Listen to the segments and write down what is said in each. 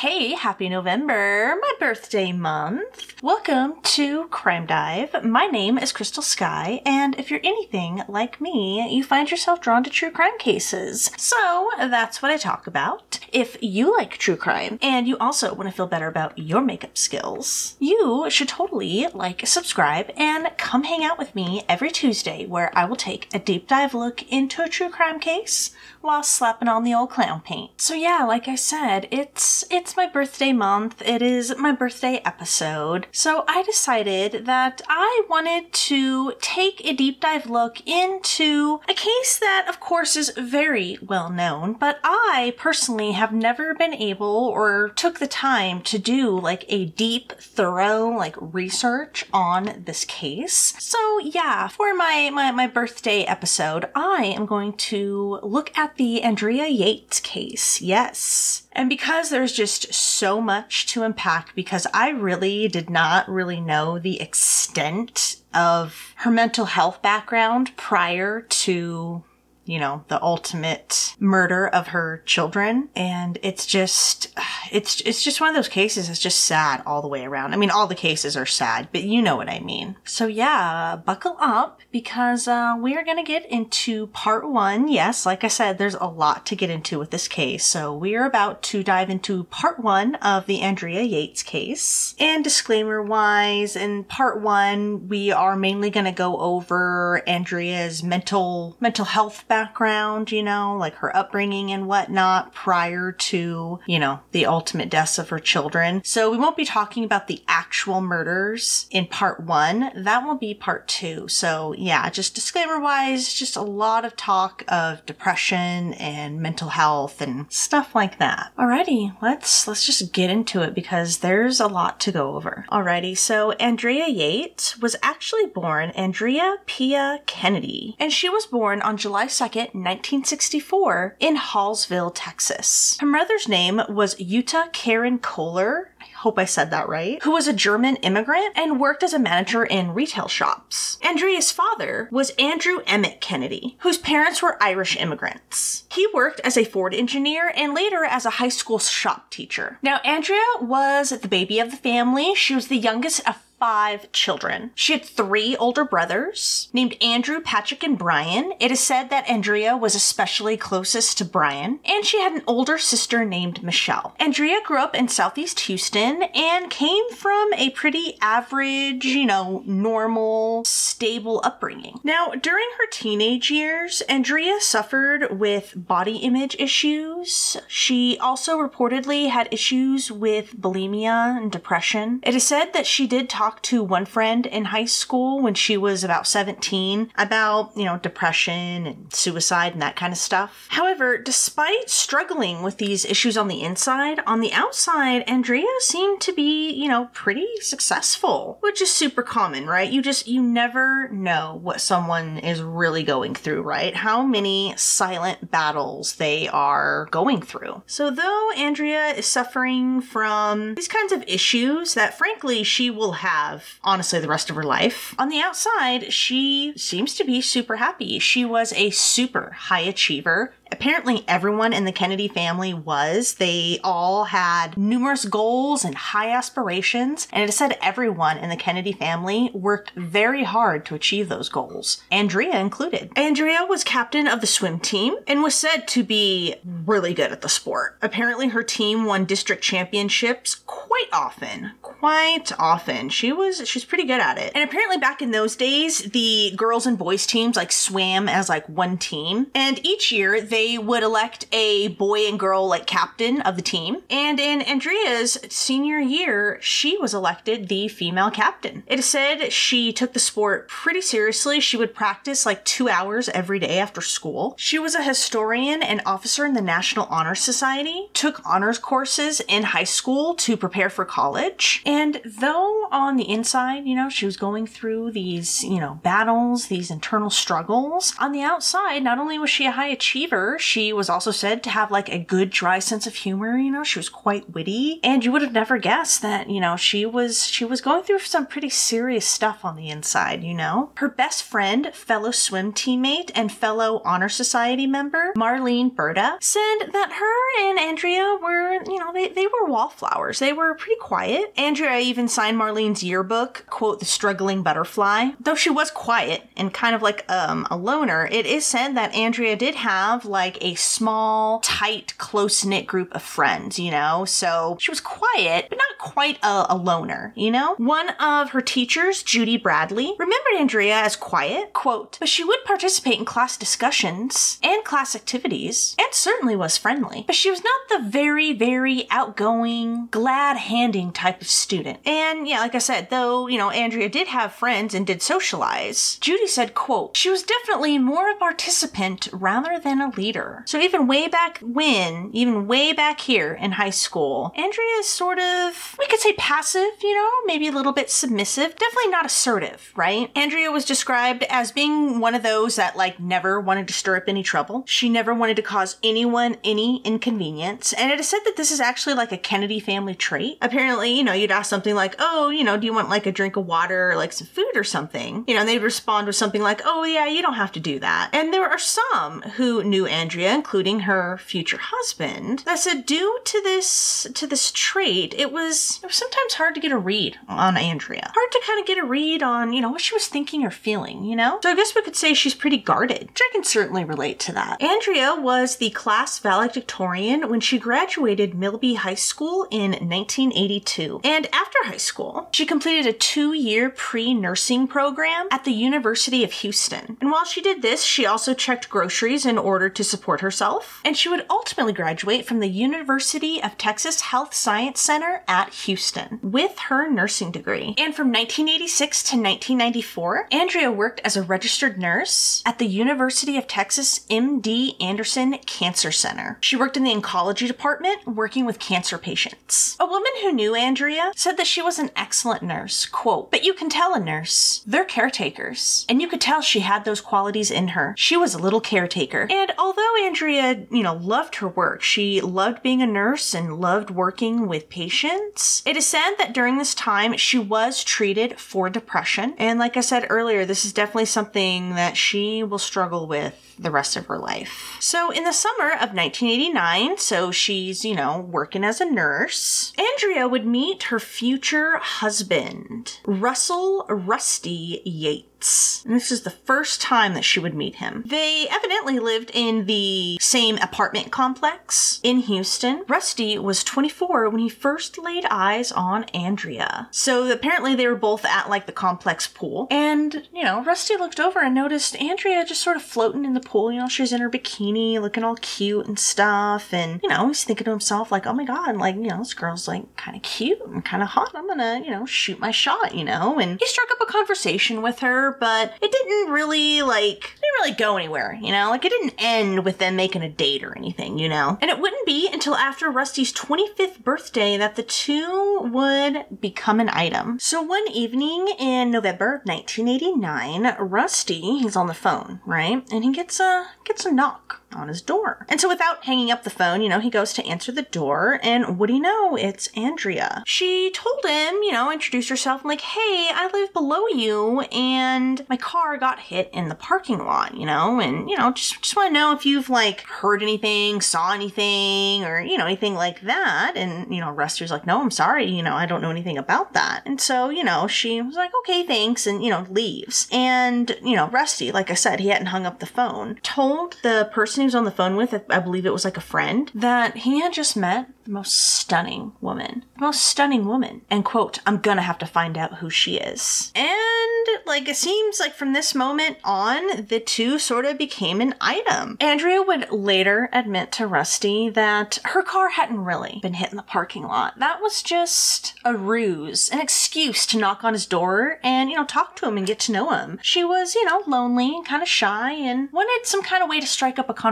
Hey, happy November, my birthday month. Welcome to Crime Dive. My name is Krystal Skye, and if you're anything like me, you find yourself drawn to true crime cases. So that's what I talk about. If you like true crime and you also want to feel better about your makeup skills, you should totally like, subscribe, and come hang out with me every Tuesday where I will take a deep dive look into a true crime case while slapping on the old clown paint. So yeah, like I said, it's it's my birthday month. It is my birthday episode. So I decided that I wanted to take a deep dive look into a case that of course is very well known, but I personally have never been able or took the time to do like a deep, thorough like research on this case. So yeah, for my my, my birthday episode, I am going to look at the Andrea Yates case. Yes. And because there's just so much to unpack, because I really did not really know the extent of her mental health background prior to you know, the ultimate murder of her children. And it's just, it's, it's just one of those cases that's just sad all the way around. I mean, all the cases are sad, but you know what I mean. So yeah, buckle up because, uh, we are going to get into part one. Yes, like I said, there's a lot to get into with this case. So we are about to dive into part one of the Andrea Yates case. And disclaimer wise, in part one, we are mainly going to go over Andrea's mental, mental health background, you know, like her upbringing and whatnot prior to, you know, the ultimate deaths of her children. So we won't be talking about the actual murders in part one. That will be part two. So yeah, just disclaimer wise, just a lot of talk of depression and mental health and stuff like that. Alrighty, let's, let's just get into it because there's a lot to go over. Alrighty, so Andrea Yates was actually born Andrea Pia Kennedy, and she was born on July 2nd, 1964, in Hallsville, Texas. Her mother's name was Jutta Karen Koehler. I hope I said that right. Who was a German immigrant and worked as a manager in retail shops. Andrea's father was Andrew Emmett Kennedy, whose parents were Irish immigrants. He worked as a Ford engineer and later as a high school shop teacher. Now, Andrea was the baby of the family. She was the youngest of five children. She had three older brothers named Andrew, Patrick, and Brian. It is said that Andrea was especially closest to Brian, and she had an older sister named Michelle. Andrea grew up in Southeast Houston and came from a pretty average, you know, normal, stable upbringing. Now, during her teenage years, Andrea suffered with body image issues. She also reportedly had issues with bulimia and depression. It is said that she did talk talked to one friend in high school when she was about 17 about, you know, depression and suicide and that kind of stuff. However, despite struggling with these issues on the inside, on the outside, Andrea seemed to be, you know, pretty successful, which is super common, right? You just, you never know what someone is really going through, right? How many silent battles they are going through. So though Andrea is suffering from these kinds of issues that frankly she will have have, honestly, the rest of her life. On the outside, she seems to be super happy. She was a super high achiever apparently everyone in the Kennedy family was. They all had numerous goals and high aspirations, and it said everyone in the Kennedy family worked very hard to achieve those goals, Andrea included. Andrea was captain of the swim team and was said to be really good at the sport. Apparently her team won district championships quite often, quite often. She was she's pretty good at it. And apparently back in those days, the girls and boys teams like swam as like one team, and each year they they would elect a boy and girl like captain of the team. And in Andrea's senior year, she was elected the female captain. It is said she took the sport pretty seriously. She would practice like two hours every day after school. She was a historian and officer in the National Honor Society, took honors courses in high school to prepare prepare for college. And though on the inside, you know, she was going through these, you know, battles, these internal struggles, on the outside, not only was she a high achiever, she was also said to have like a good, dry sense of humor. You know, she was quite witty. And you would have never guessed that, you know, she was, she was going through some pretty serious stuff on the inside, you know? Her best friend, fellow swim teammate, and fellow Honor Society member, Marlene Berta, said that her and Andrea were, you know, they, they were wallflowers. They were pretty quiet. Andrea even signed Marlene's yearbook, quote, the struggling butterfly. Though she was quiet and kind of like um, a loner, it is said that Andrea did have like a small, tight, close knit group of friends, you know? So she was quiet, but not quite a, a loner, you know? One of her teachers, Judy Bradley, remembered Andrea as quiet, quote, but she would participate in class discussions and class activities, and certainly was friendly. But she was not the very, very outgoing, glad handing type of student. And yeah, like I said, though, you know, Andrea did have friends and did socialize, Judy said, quote, she was definitely more of a participant rather than a leader. So even way back when, even way back here in high school, Andrea is sort of, we could say passive, you know, maybe a little bit submissive, definitely not assertive, right? Andrea was described as being one of those that like never wanted to stir up any trouble. She never wanted to cause anyone any inconvenience. And it is said that this is actually like a Kennedy family trait. Apparently, you know, you'd ask something like, oh, you know, do you want like a drink of water or like some food or something? You know, and they'd respond with something like, oh, yeah, you don't have to do that. And there are some who knew Andrea, including her future husband, that said due to this, to this trait, it was, it was sometimes hard to get a read on Andrea. Hard to kind of get a read on, you know, what she was thinking or feeling, you know? So I guess we could say she's pretty guarded, which I can certainly relate to that. Andrea was the class valedictorian when she graduated Milby High School in 1982. And after high school, she completed a two year pre nursing program at the University of Houston. And while she did this, she also checked groceries in order to support herself. And she would ultimately graduate from the University of Texas Health Science Center at Houston with her nursing degree. And from 1986 to 1994, Andrea worked as a registered nurse at the University of Texas MD Anderson Cancer Center. She worked in the oncology department working with cancer patients. A woman who knew Andrea said that she was an excellent nurse. Quote, but you can tell a nurse, they're caretakers. And you could tell she had those qualities in her. She was a little caretaker. And although Andrea, you know, loved her work, she loved being a nurse and loved working with patients, it is said that during this time she was treated for depression. And like I said earlier, this is definitely something that she will struggle with the rest of her life. So in the summer of 1989, so she's, you know, working as a nurse, Andrea would meet her future husband, Russell Rusty Yates. And this is the first time that she would meet him. They evidently lived in the same apartment complex in Houston. Rusty was 24 when he first laid eyes on Andrea. So apparently they were both at like the complex pool. And, you know, Rusty looked over and noticed Andrea just sort of floating in the pool. You know, she's in her bikini, looking all cute and stuff. And, you know, he's thinking to himself, like, oh my God, like, you know, this girl's like kind of cute and kind of hot. I'm gonna, you know, shoot my shot, you know? And he struck up a conversation with her, but it didn't really, like, didn't really go anywhere, you know? Like, it didn't end with them making a date or anything, you know? And it wouldn't be until after Rusty's 25th birthday that the two would become an item. So one evening in November of 1989, Rusty, he's on the phone, right? And he gets a, gets a knock on his door. And so without hanging up the phone, you know, he goes to answer the door and what do you know? It's Andrea. She told him, you know, introduced herself like, hey, I live below you and my car got hit in the parking lot, you know, and, you know, just, just want to know if you've like heard anything, saw anything or, you know, anything like that. And, you know, Rusty's like, no, I'm sorry, you know, I don't know anything about that. And so, you know, she was like, okay, thanks. And, you know, leaves. And, you know, Rusty, like I said, he hadn't hung up the phone, told the person he was on the phone with, I believe it was like a friend, that he had just met the most stunning woman. The most stunning woman. And quote, I'm gonna have to find out who she is. And like it seems like from this moment on, the two sort of became an item. Andrea would later admit to Rusty that her car hadn't really been hit in the parking lot. That was just a ruse, an excuse to knock on his door and, you know, talk to him and get to know him. She was, you know, lonely and kind of shy and wanted some kind of way to strike up a conversation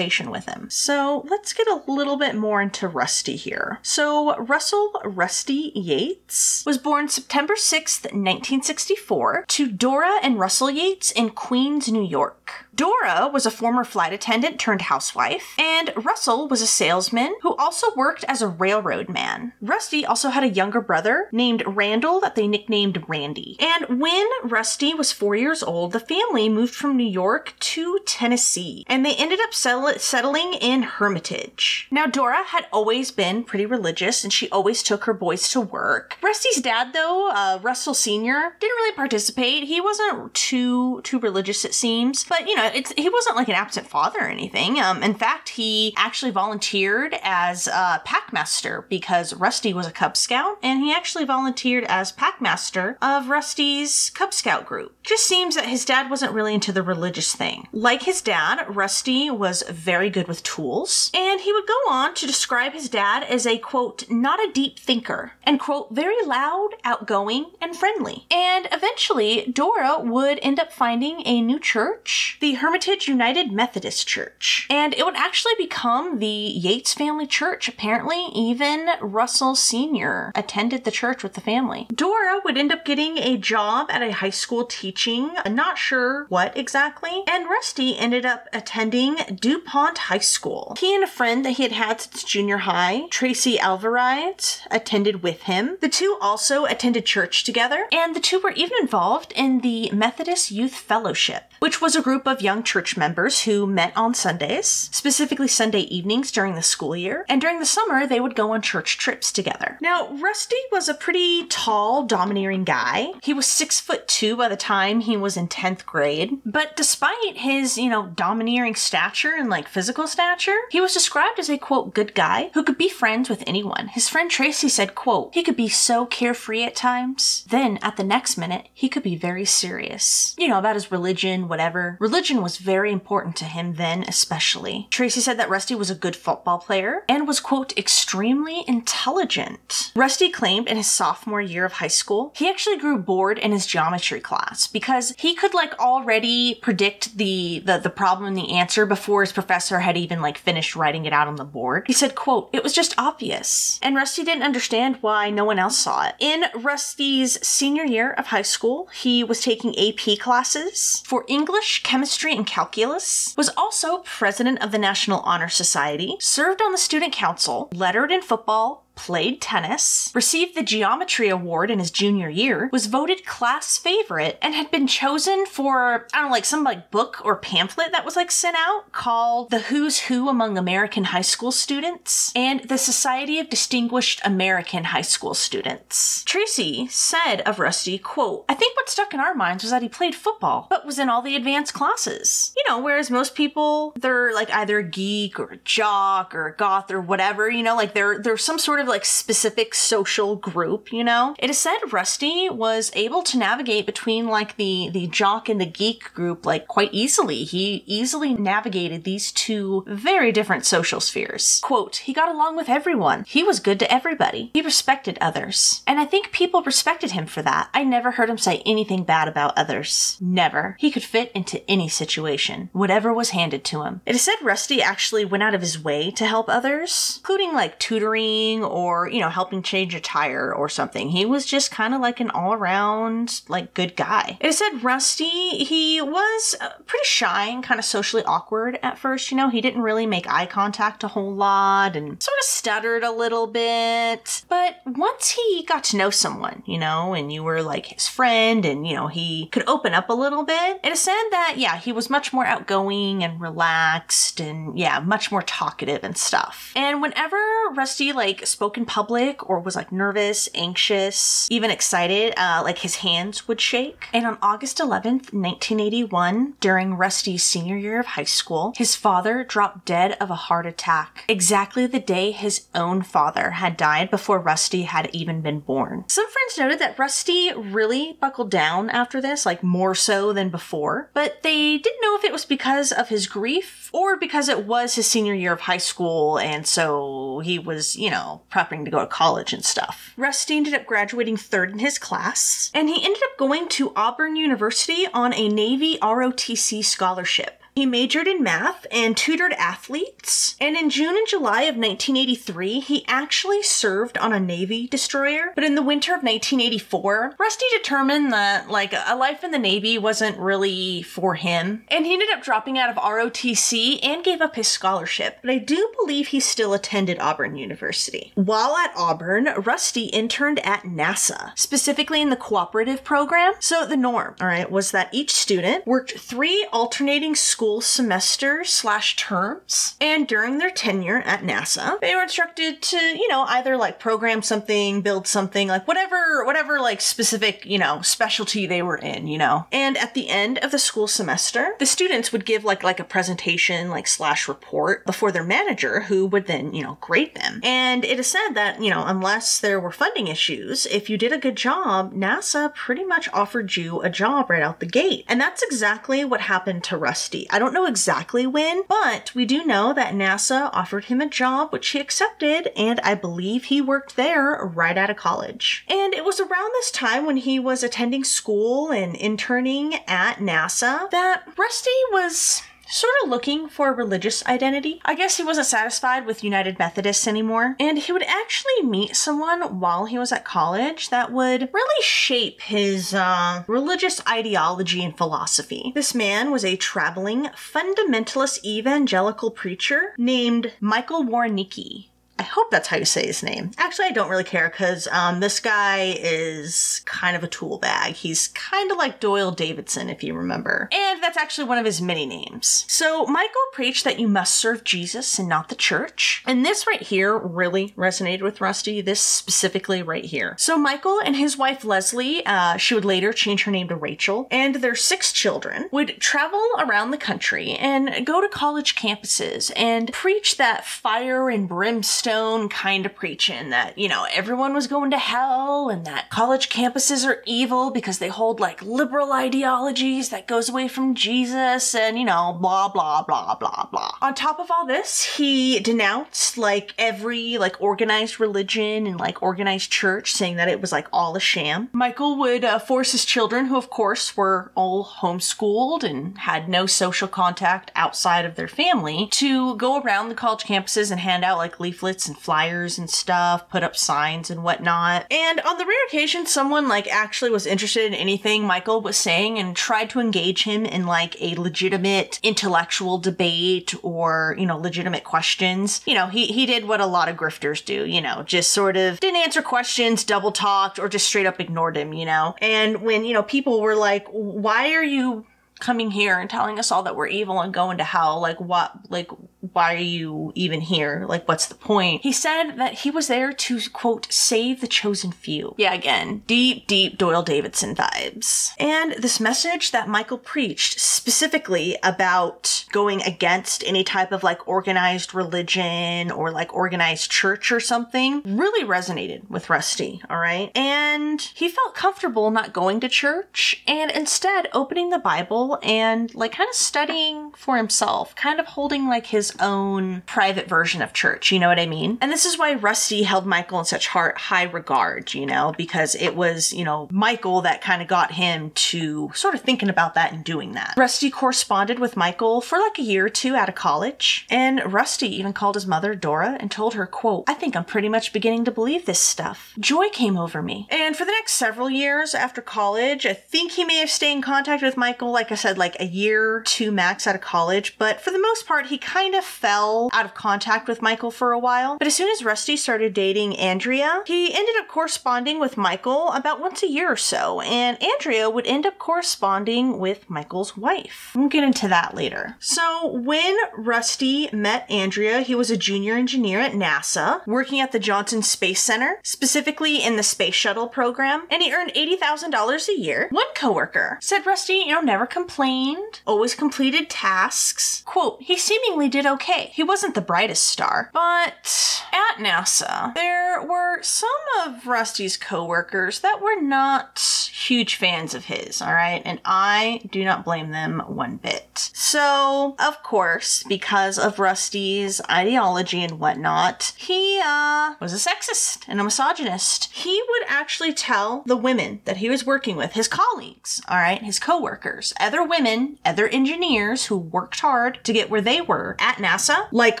with him. So let's get a little bit more into Rusty here. So Russell Rusty Yates was born September 6th, 1964, to Dora and Russell Yates in Queens, New York. Dora was a former flight attendant turned housewife, and Russell was a salesman who also worked as a railroad man. Rusty also had a younger brother named Randall that they nicknamed Randy. And when Rusty was four years old, the family moved from New York to Tennessee, and they ended up sell- settling in Hermitage. Now, Dora had always been pretty religious, and she always took her boys to work. Rusty's dad, though, uh, Russell Sr., didn't really participate. He wasn't too too religious, it seems, but you know he wasn't like an absent father or anything. Um, in fact, he actually volunteered as a packmaster because Rusty was a Cub Scout, and he actually volunteered as packmaster of Rusty's Cub Scout group. Just seems that his dad wasn't really into the religious thing. Like his dad, Rusty was very good with tools, and he would go on to describe his dad as a quote, not a deep thinker, and quote, very loud, outgoing, and friendly. And eventually, Dora would end up finding a new church, the Hermitage United Methodist Church. And it would actually become the Yates family church. Apparently, even Russell Sr. attended the church with the family. Dora would end up getting a job at a high school teaching, not sure what exactly, and Rusty ended up attending DuPont High School. He and a friend that he had had since junior high, Tracy Alvarez, attended with him. The two also attended church together, and the two were even involved in the Methodist Youth Fellowship, which was a group of young church members who met on Sundays, specifically Sunday evenings during the school year, and during the summer they would go on church trips together. Now, Rusty was a pretty tall, domineering guy. He was six foot two by the time he was in 10th grade, but despite his, you know, domineering stature and like physical stature, he was described as a quote, good guy who could be friends with anyone. His friend Tracy said, quote, he could be so carefree at times, then at the next minute, he could be very serious. You know, about his religion, whatever. Religion was very important to him then, especially. Tracy said that Rusty was a good football player and was, quote, extremely intelligent. Rusty claimed in his sophomore year of high school, he actually grew bored in his geometry class because he could like already predict the, the, the problem and the answer before his professor had even like finished writing it out on the board. He said, quote, it was just obvious. And Rusty didn't understand why no one else saw it. In Rusty's senior year of high school, he was taking AP classes for English, chemistry, and calculus, was also president of the National Honor Society, served on the student council, lettered in football, played tennis, received the geometry award in his junior year, was voted class favorite, and had been chosen for, I don't know, like some like book or pamphlet that was like sent out called The Who's Who Among American High School Students and the Society of Distinguished American High School Students. Tracy said of Rusty, quote, I think what stuck in our minds was that he played football, but was in all the advanced classes. You know, whereas most people, they're like either a geek or a jock or a goth or whatever, you know, like they're, they're some sort of like specific social group, you know? It is said Rusty was able to navigate between like the, the jock and the geek group like quite easily. He easily navigated these two very different social spheres. Quote, he got along with everyone. He was good to everybody. He respected others. And I think people respected him for that. I never heard him say anything bad about others. Never. He could fit into any situation, whatever was handed to him. It is said Rusty actually went out of his way to help others, including like tutoring or, you know, helping change a tire or something. He was just kind of like an all around, like, good guy. It said Rusty, he was uh, pretty shy and kind of socially awkward at first, you know, he didn't really make eye contact a whole lot and sort of stuttered a little bit. But once he got to know someone, you know, and you were like his friend and, you know, he could open up a little bit, it said that, yeah, he was much more outgoing and relaxed and, yeah, much more talkative and stuff. And whenever Rusty, like, spoke in public or was like nervous, anxious, even excited, uh, like his hands would shake. And on August 11th, 1981, during Rusty's senior year of high school, his father dropped dead of a heart attack, exactly the day his own father had died before Rusty had even been born. Some friends noted that Rusty really buckled down after this, like more so than before, but they didn't know if it was because of his grief or because it was his senior year of high school and so he was, you know, prepping to go to college and stuff. Rusty ended up graduating third in his class, and he ended up going to Auburn University on a Navy ROTC scholarship. He majored in math and tutored athletes. And in June and July of 1983, he actually served on a Navy destroyer. But in the winter of 1984, Rusty determined that, like, a life in the Navy wasn't really for him. And he ended up dropping out of ROTC and gave up his scholarship. But I do believe he still attended Auburn University. While at Auburn, Rusty interned at NASA, specifically in the cooperative program. So the norm, all right, was that each student worked three alternating school semesters slash terms. And during their tenure at NASA, they were instructed to, you know, either like program something, build something, like whatever, whatever like specific, you know, specialty they were in, you know. And at the end of the school semester, the students would give like like a presentation, like slash report before their manager, who would then, you know, grade them. And it is said that, you know, unless there were funding issues, if you did a good job, NASA pretty much offered you a job right out the gate. And that's exactly what happened to Rusty. I don't know exactly when, but we do know that NASA offered him a job, which he accepted, and I believe he worked there right out of college. And it was around this time when he was attending school and interning at NASA that Rusty was sort of looking for a religious identity. I guess he wasn't satisfied with United Methodists anymore, and he would actually meet someone while he was at college that would really shape his uh, religious ideology and philosophy. This man was a traveling fundamentalist evangelical preacher named Michael Woroniecki. I hope that's how you say his name. Actually, I don't really care because um, this guy is kind of a tool bag. He's kind of like Doyle Davidson, if you remember. And that's actually one of his many names. So Michael preached that you must serve Jesus and not the church. And this right here really resonated with Rusty, this specifically right here. So Michael and his wife Leslie, uh, she would later change her name to Rachel, and their six children would travel around the country and go to college campuses and preach that fire and brimstone stone kind of preaching that, you know, everyone was going to hell and that college campuses are evil because they hold like liberal ideologies that goes away from Jesus and, you know, blah, blah, blah, blah, blah. On top of all this, he denounced like every like organized religion and like organized church, saying that it was like all a sham. Michael would uh, force his children, who of course were all homeschooled and had no social contact outside of their family, to go around the college campuses and hand out like leaflets and flyers and stuff, put up signs and whatnot. And on the rare occasion, someone like actually was interested in anything Michael was saying and tried to engage him in like a legitimate intellectual debate or, you know, legitimate questions. You know, he, he did what a lot of grifters do, you know, just sort of didn't answer questions, double talked, or just straight up ignored him, you know? And when, you know, people were like, why are you coming here and telling us all that we're evil and going to hell? Like, what, like, why are you even here? Like, what's the point? He said that he was there to, quote, save the chosen few. Yeah, again, deep, deep Doyle Davidson vibes. And this message that Michael preached specifically about going against any type of like organized religion or like organized church or something really resonated with Rusty, all right? And he felt comfortable not going to church and instead opening the Bible and like kind of studying for himself, kind of holding like his own private version of church. You know what I mean? And this is why Rusty held Michael in such high regard, you know, because it was, you know, Michael that kind of got him to sort of thinking about that and doing that. Rusty corresponded with Michael for like a year or two out of college. And Rusty even called his mother, Dora, and told her, quote, I think I'm pretty much beginning to believe this stuff. Joy came over me. And for the next several years after college, I think he may have stayed in contact with Michael, like I said, like a year, two max out of college. But for the most part, he kind of fell out of contact with Michael for a while. But as soon as Rusty started dating Andrea, he ended up corresponding with Michael about once a year or so, and Andrea would end up corresponding with Michael's wife. We'll get into that later. So when Rusty met Andrea, he was a junior engineer at NASA, working at the Johnson Space Center, specifically in the space shuttle program, and he earned $80,000 a year. One coworker said Rusty, you know, never complained, always completed tasks. Quote, he seemingly did okay. He wasn't the brightest star, but at NASA, there were some of Rusty's coworkers that were not huge fans of his, all right? And I do not blame them one bit. So, of course, because of Rusty's ideology and whatnot, he uh, was a sexist and a misogynist. He would actually tell the women that he was working with, his colleagues, all right, his coworkers, other women, other engineers who worked hard to get where they were at NASA, like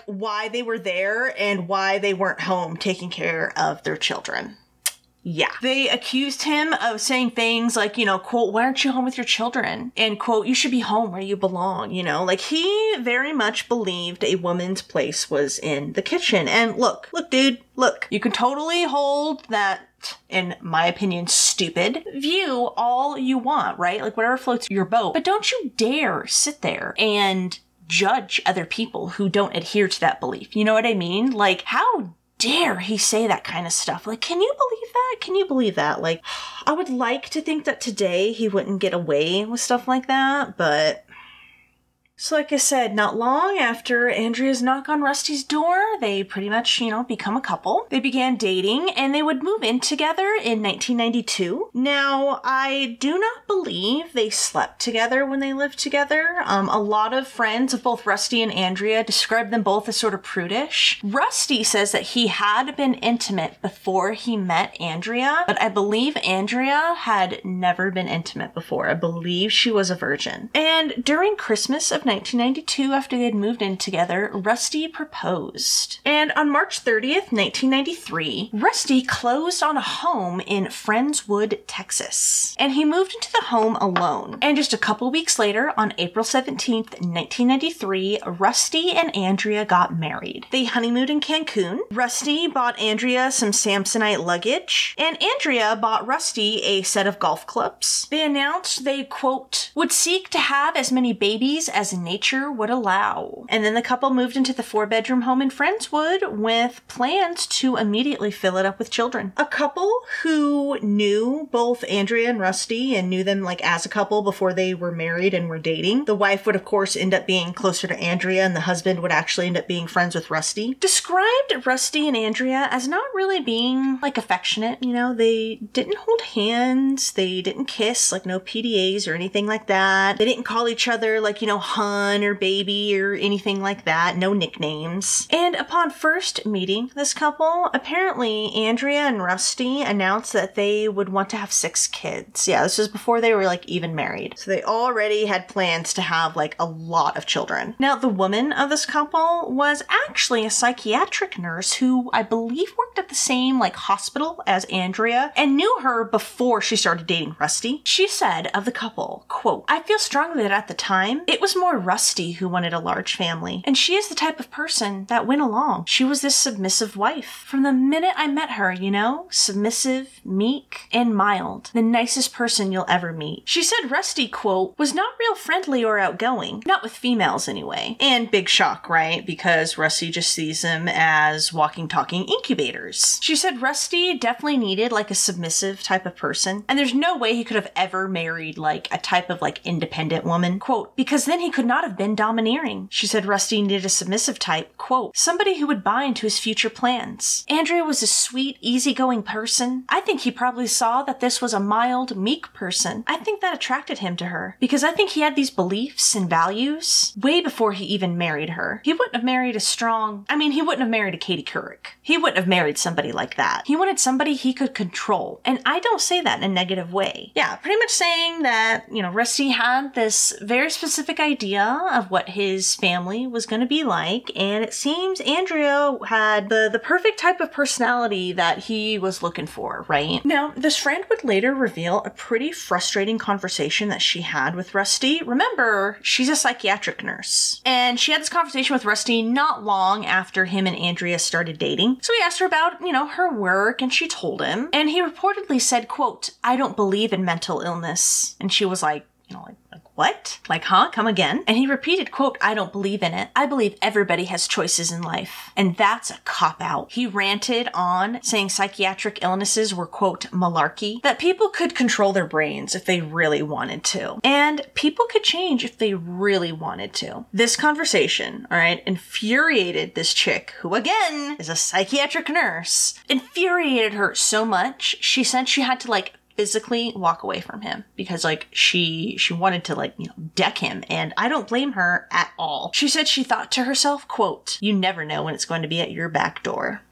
why they were there and why they weren't home taking care of their children. Yeah. They accused him of saying things like, you know, quote, why aren't you home with your children? And quote, you should be home where you belong, you know? Like he very much believed a woman's place was in the kitchen. And look, look, dude, look, you can totally hold that in my opinion, stupid view all you want, right? Like whatever floats your boat. But don't you dare sit there and judge other people who don't adhere to that belief. You know what I mean? Like, how dare he say that kind of stuff? Like, can you believe that? Can you believe that? Like, I would like to think that today he wouldn't get away with stuff like that, but so, like I said, not long after Andrea's knock on Rusty's door, they pretty much, you know, become a couple. They began dating and they would move in together in 1992. Now, I do not believe they slept together when they lived together. Um, a lot of friends of both Rusty and Andrea describe them both as sort of prudish. Rusty says that he had been intimate before he met Andrea, but I believe Andrea had never been intimate before. I believe she was a virgin. And during Christmas of 1992, after they had moved in together, Rusty proposed. And on March 30th, 1993, Rusty closed on a home in Friendswood, Texas. And he moved into the home alone. And just a couple weeks later, on April 17th, 1993, Rusty and Andrea got married. They honeymooned in Cancun. Rusty bought Andrea some Samsonite luggage, and Andrea bought Rusty a set of golf clubs. They announced they, quote, would seek to have as many babies as nature would allow. And then the couple moved into the four bedroom home in Friendswood with plans to immediately fill it up with children. A couple who knew both Andrea and Rusty and knew them like as a couple before they were married and were dating. The wife would, of course, end up being closer to Andrea, and the husband would actually end up being friends with Rusty. Described Rusty and Andrea as not really being like affectionate, you know, they didn't hold hands, they didn't kiss, like no PDAs or anything like that. They didn't call each other like, you know, or baby or anything like that, no nicknames. And upon first meeting this couple, apparently Andrea and Rusty announced that they would want to have six kids. Yeah, this was before they were like even married. So they already had plans to have like a lot of children. Now, the woman of this couple was actually a psychiatric nurse who I believe worked at the same like hospital as Andrea and knew her before she started dating Rusty. She said of the couple, quote, I feel strongly that at the time it was more Rusty who wanted a large family, and she is the type of person that went along. She was this submissive wife. From the minute I met her, you know, submissive, meek, and mild. The nicest person you'll ever meet. She said Rusty, quote, was not real friendly or outgoing. Not with females anyway. And big shock, right? Because Rusty just sees them as walking, talking incubators. She said Rusty definitely needed like a submissive type of person, and there's no way he could have ever married like a type of like independent woman, quote, because then he could not have been domineering. She said Rusty needed a submissive type, quote, somebody who would buy into his future plans. Andrea was a sweet, easygoing person. I think he probably saw that this was a mild, meek person. I think that attracted him to her because I think he had these beliefs and values way before he even married her. He wouldn't have married a strong, I mean, he wouldn't have married a Katie Couric. He wouldn't have married somebody like that. He wanted somebody he could control. And I don't say that in a negative way. Yeah, pretty much saying that, you know, Rusty had this very specific idea of what his family was going to be like, and it seems Andrea had the, the perfect type of personality that he was looking for, right? Now, this friend would later reveal a pretty frustrating conversation that she had with Rusty. Remember, she's a psychiatric nurse, and she had this conversation with Rusty not long after him and Andrea started dating. So he asked her about, you know, her work, and she told him, and he reportedly said, quote, I don't believe in mental illness. And she was like, you know, like what? Like, huh? Come again? And he repeated, quote, I don't believe in it. I believe everybody has choices in life. And that's a cop out. He ranted on saying psychiatric illnesses were, quote, malarkey, that people could control their brains if they really wanted to. And people could change if they really wanted to. This conversation, all right, infuriated this chick, who again is a psychiatric nurse, infuriated her so much, she said she had to like physically walk away from him because like she she wanted to like you know deck him. And i don't blame her at all. She said she thought to herself quote you never know when it's going to be at your back door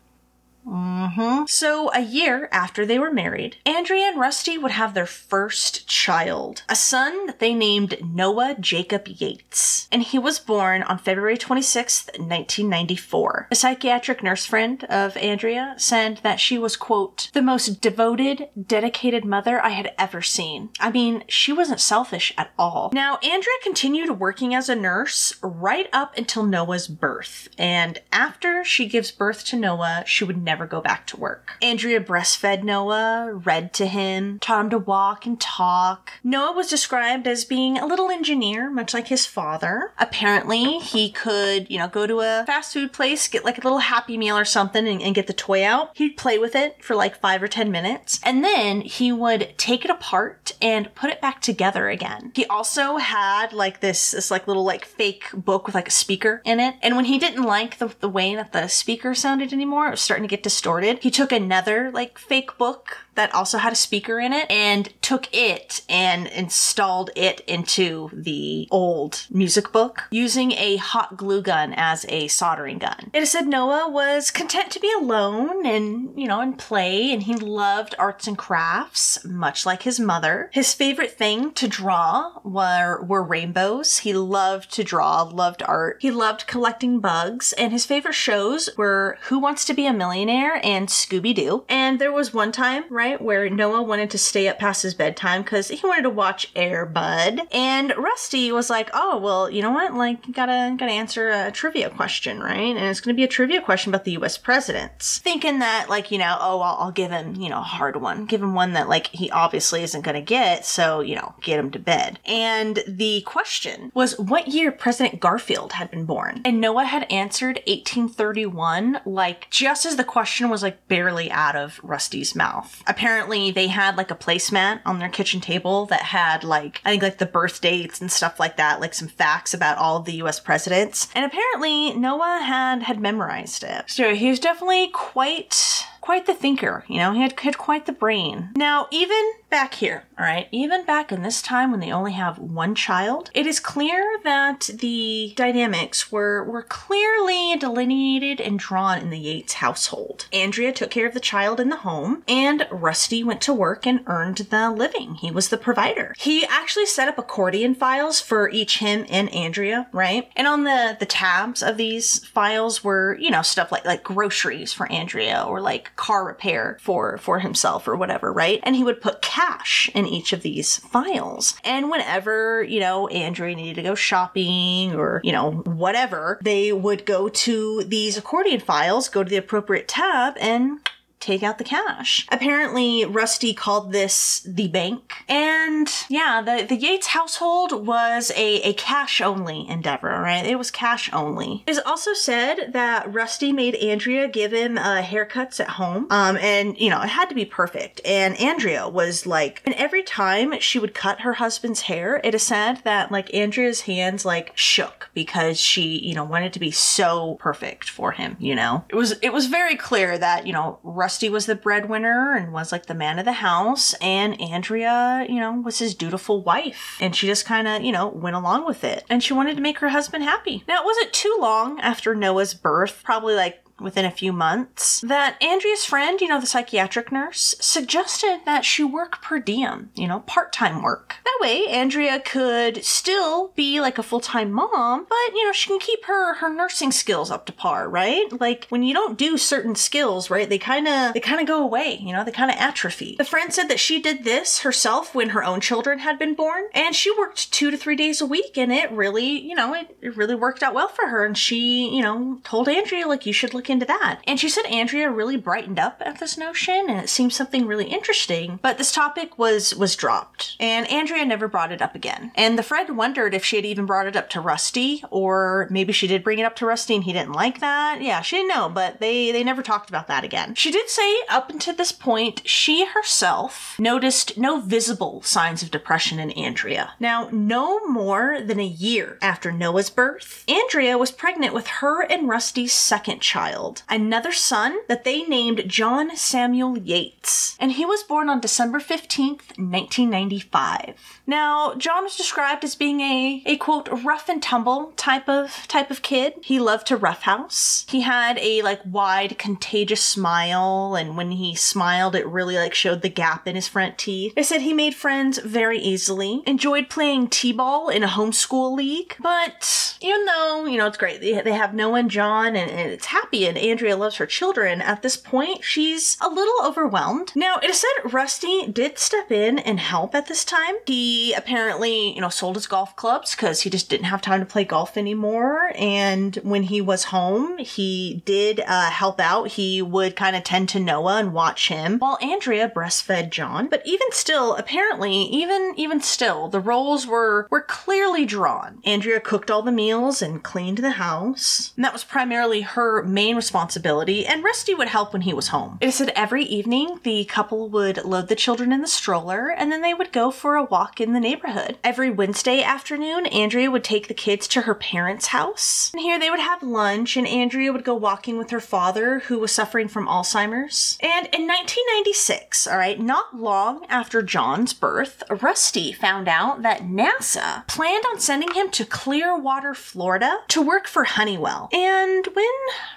Mm-hmm. So, a year after they were married, Andrea and Rusty would have their first child, a son that they named Noah Jacob Yates. And he was born on February 26th, 1994. A psychiatric nurse friend of Andrea said that she was, quote, the most devoted, dedicated mother I had ever seen. I mean, she wasn't selfish at all. Now, Andrea continued working as a nurse right up until Noah's birth. And after she gives birth to Noah, she would never never go back to work. Andrea breastfed Noah, read to him, taught him to walk and talk. Noah was described as being a little engineer, much like his father. Apparently, he could, you know, go to a fast food place, get like a little happy meal or something, and, and get the toy out. He'd play with it for like five or ten minutes, and then he would take it apart and put it back together again. He also had like this, this like little like fake book with like a speaker in it, and when he didn't like the, the way that the speaker sounded anymore, it was starting to get distorted. He took another like fake book that also had a speaker in it and took it and installed it into the old music book using a hot glue gun as a soldering gun. It said Noah was content to be alone and, you know, and play, and he loved arts and crafts, much like his mother. His favorite thing to draw were, were rainbows. He loved to draw, loved art. He loved collecting bugs, and his favorite shows were Who Wants to Be a Millionaire and Scooby Doo. And there was one time, right, where Noah wanted to stay up past his bedtime because he wanted to watch Air Bud. And Rusty was like, oh, well, you know what? Like, you gotta, gotta answer a trivia question, right? And it's gonna be a trivia question about the US presidents. Thinking that, like, you know, oh, I'll, I'll give him, you know, a hard one. Give him one that, like, he obviously isn't gonna get, so, you know, get him to bed. And the question was what year President Garfield had been born? And Noah had answered 1831, like, just as the question was, like, barely out of Rusty's mouth. Apparently, they had like a placemat on their kitchen table that had like, I think like the birth dates and stuff like that, like some facts about all of the US presidents. And apparently, Noah had had memorized it. So he was definitely quite quite the thinker, you know, he had, had quite the brain. Now, even back here, all right, even back in this time when they only have one child, it is clear that the dynamics were, were clearly delineated and drawn in the Yates household. Andrea took care of the child in the home, and Rusty went to work and earned the living. He was the provider. He actually set up accordion files for each him and Andrea, right? And on the, the tabs of these files were, you know, stuff like, like groceries for Andrea or like car repair for for himself or whatever, right? And he would put cash in each of these files. And whenever, you know, Andrea needed to go shopping or, you know, whatever, they would go to these accordion files, go to the appropriate tab and take out the cash. Apparently, Rusty called this the bank. And yeah, the, the Yates household was a, a cash only endeavor, right? It was cash only. It is also said that Rusty made Andrea give him uh, haircuts at home. Um, and, you know, it had to be perfect. And Andrea was like, and every time she would cut her husband's hair, it is said that like Andrea's hands like shook because she, you know, wanted to be so perfect for him, you know? It was, it was very clear that, you know, Rusty Rusty was the breadwinner and was like the man of the house, and Andrea, you know, was his dutiful wife. And she just kind of, you know, went along with it. And she wanted to make her husband happy. Now, it wasn't too long after Noah's birth, probably like within a few months that Andrea's friend, you know, the psychiatric nurse, suggested that she work per diem, you know, part time work. That way, Andrea could still be like a full time mom, but, you know, she can keep her, her nursing skills up to par, right? Like when you don't do certain skills, right, they kind of, they kind of go away, you know, they kind of atrophy. The friend said that she did this herself when her own children had been born, and she worked two to three days a week, and it really, you know, it, it really worked out well for her. And she, you know, told Andrea, like, you should look into that. And she said Andrea really brightened up at this notion and it seemed something really interesting, but this topic was was dropped. And Andrea never brought it up again. And the friend wondered if she had even brought it up to Rusty or maybe she did bring it up to Rusty and he didn't like that. Yeah, she didn't know, but they they never talked about that again. She did say up until this point she herself noticed no visible signs of depression in Andrea. Now, no more than a year after Noah's birth, Andrea was pregnant with her and Rusty's second child child, another son that they named John Samuel Yates, and he was born on December 15th, 1995. Now, John is described as being a, a quote, rough and tumble type of type of kid. He loved to roughhouse. He had a like wide, contagious smile, and when he smiled, it really like showed the gap in his front teeth. They said he made friends very easily, enjoyed playing t-ball in a homeschool league, but even though, you know, it's great, they, they have Noah and John, and, and it's happy, and Andrea loves her children, at this point, she's a little overwhelmed. Now, it is said Rusty did step in and help at this time. He apparently, you know, sold his golf clubs because he just didn't have time to play golf anymore. And when he was home, he did uh, help out. He would kind of tend to Noah and watch him while Andrea breastfed John. But even still, apparently, even even still, the roles were were clearly drawn. Andrea cooked all the meals and cleaned the house. And that was primarily her main responsibility, and Rusty would help when he was home. It said every evening the couple would load the children in the stroller and then they would go for a walk in the neighborhood. Every Wednesday afternoon, Andrea would take the kids to her parents' house. And here they would have lunch, and Andrea would go walking with her father, who was suffering from Alzheimer's. And in 1996, all right, not long after John's birth, Rusty found out that NASA planned on sending him to Clearwater, Florida to work for Honeywell. And when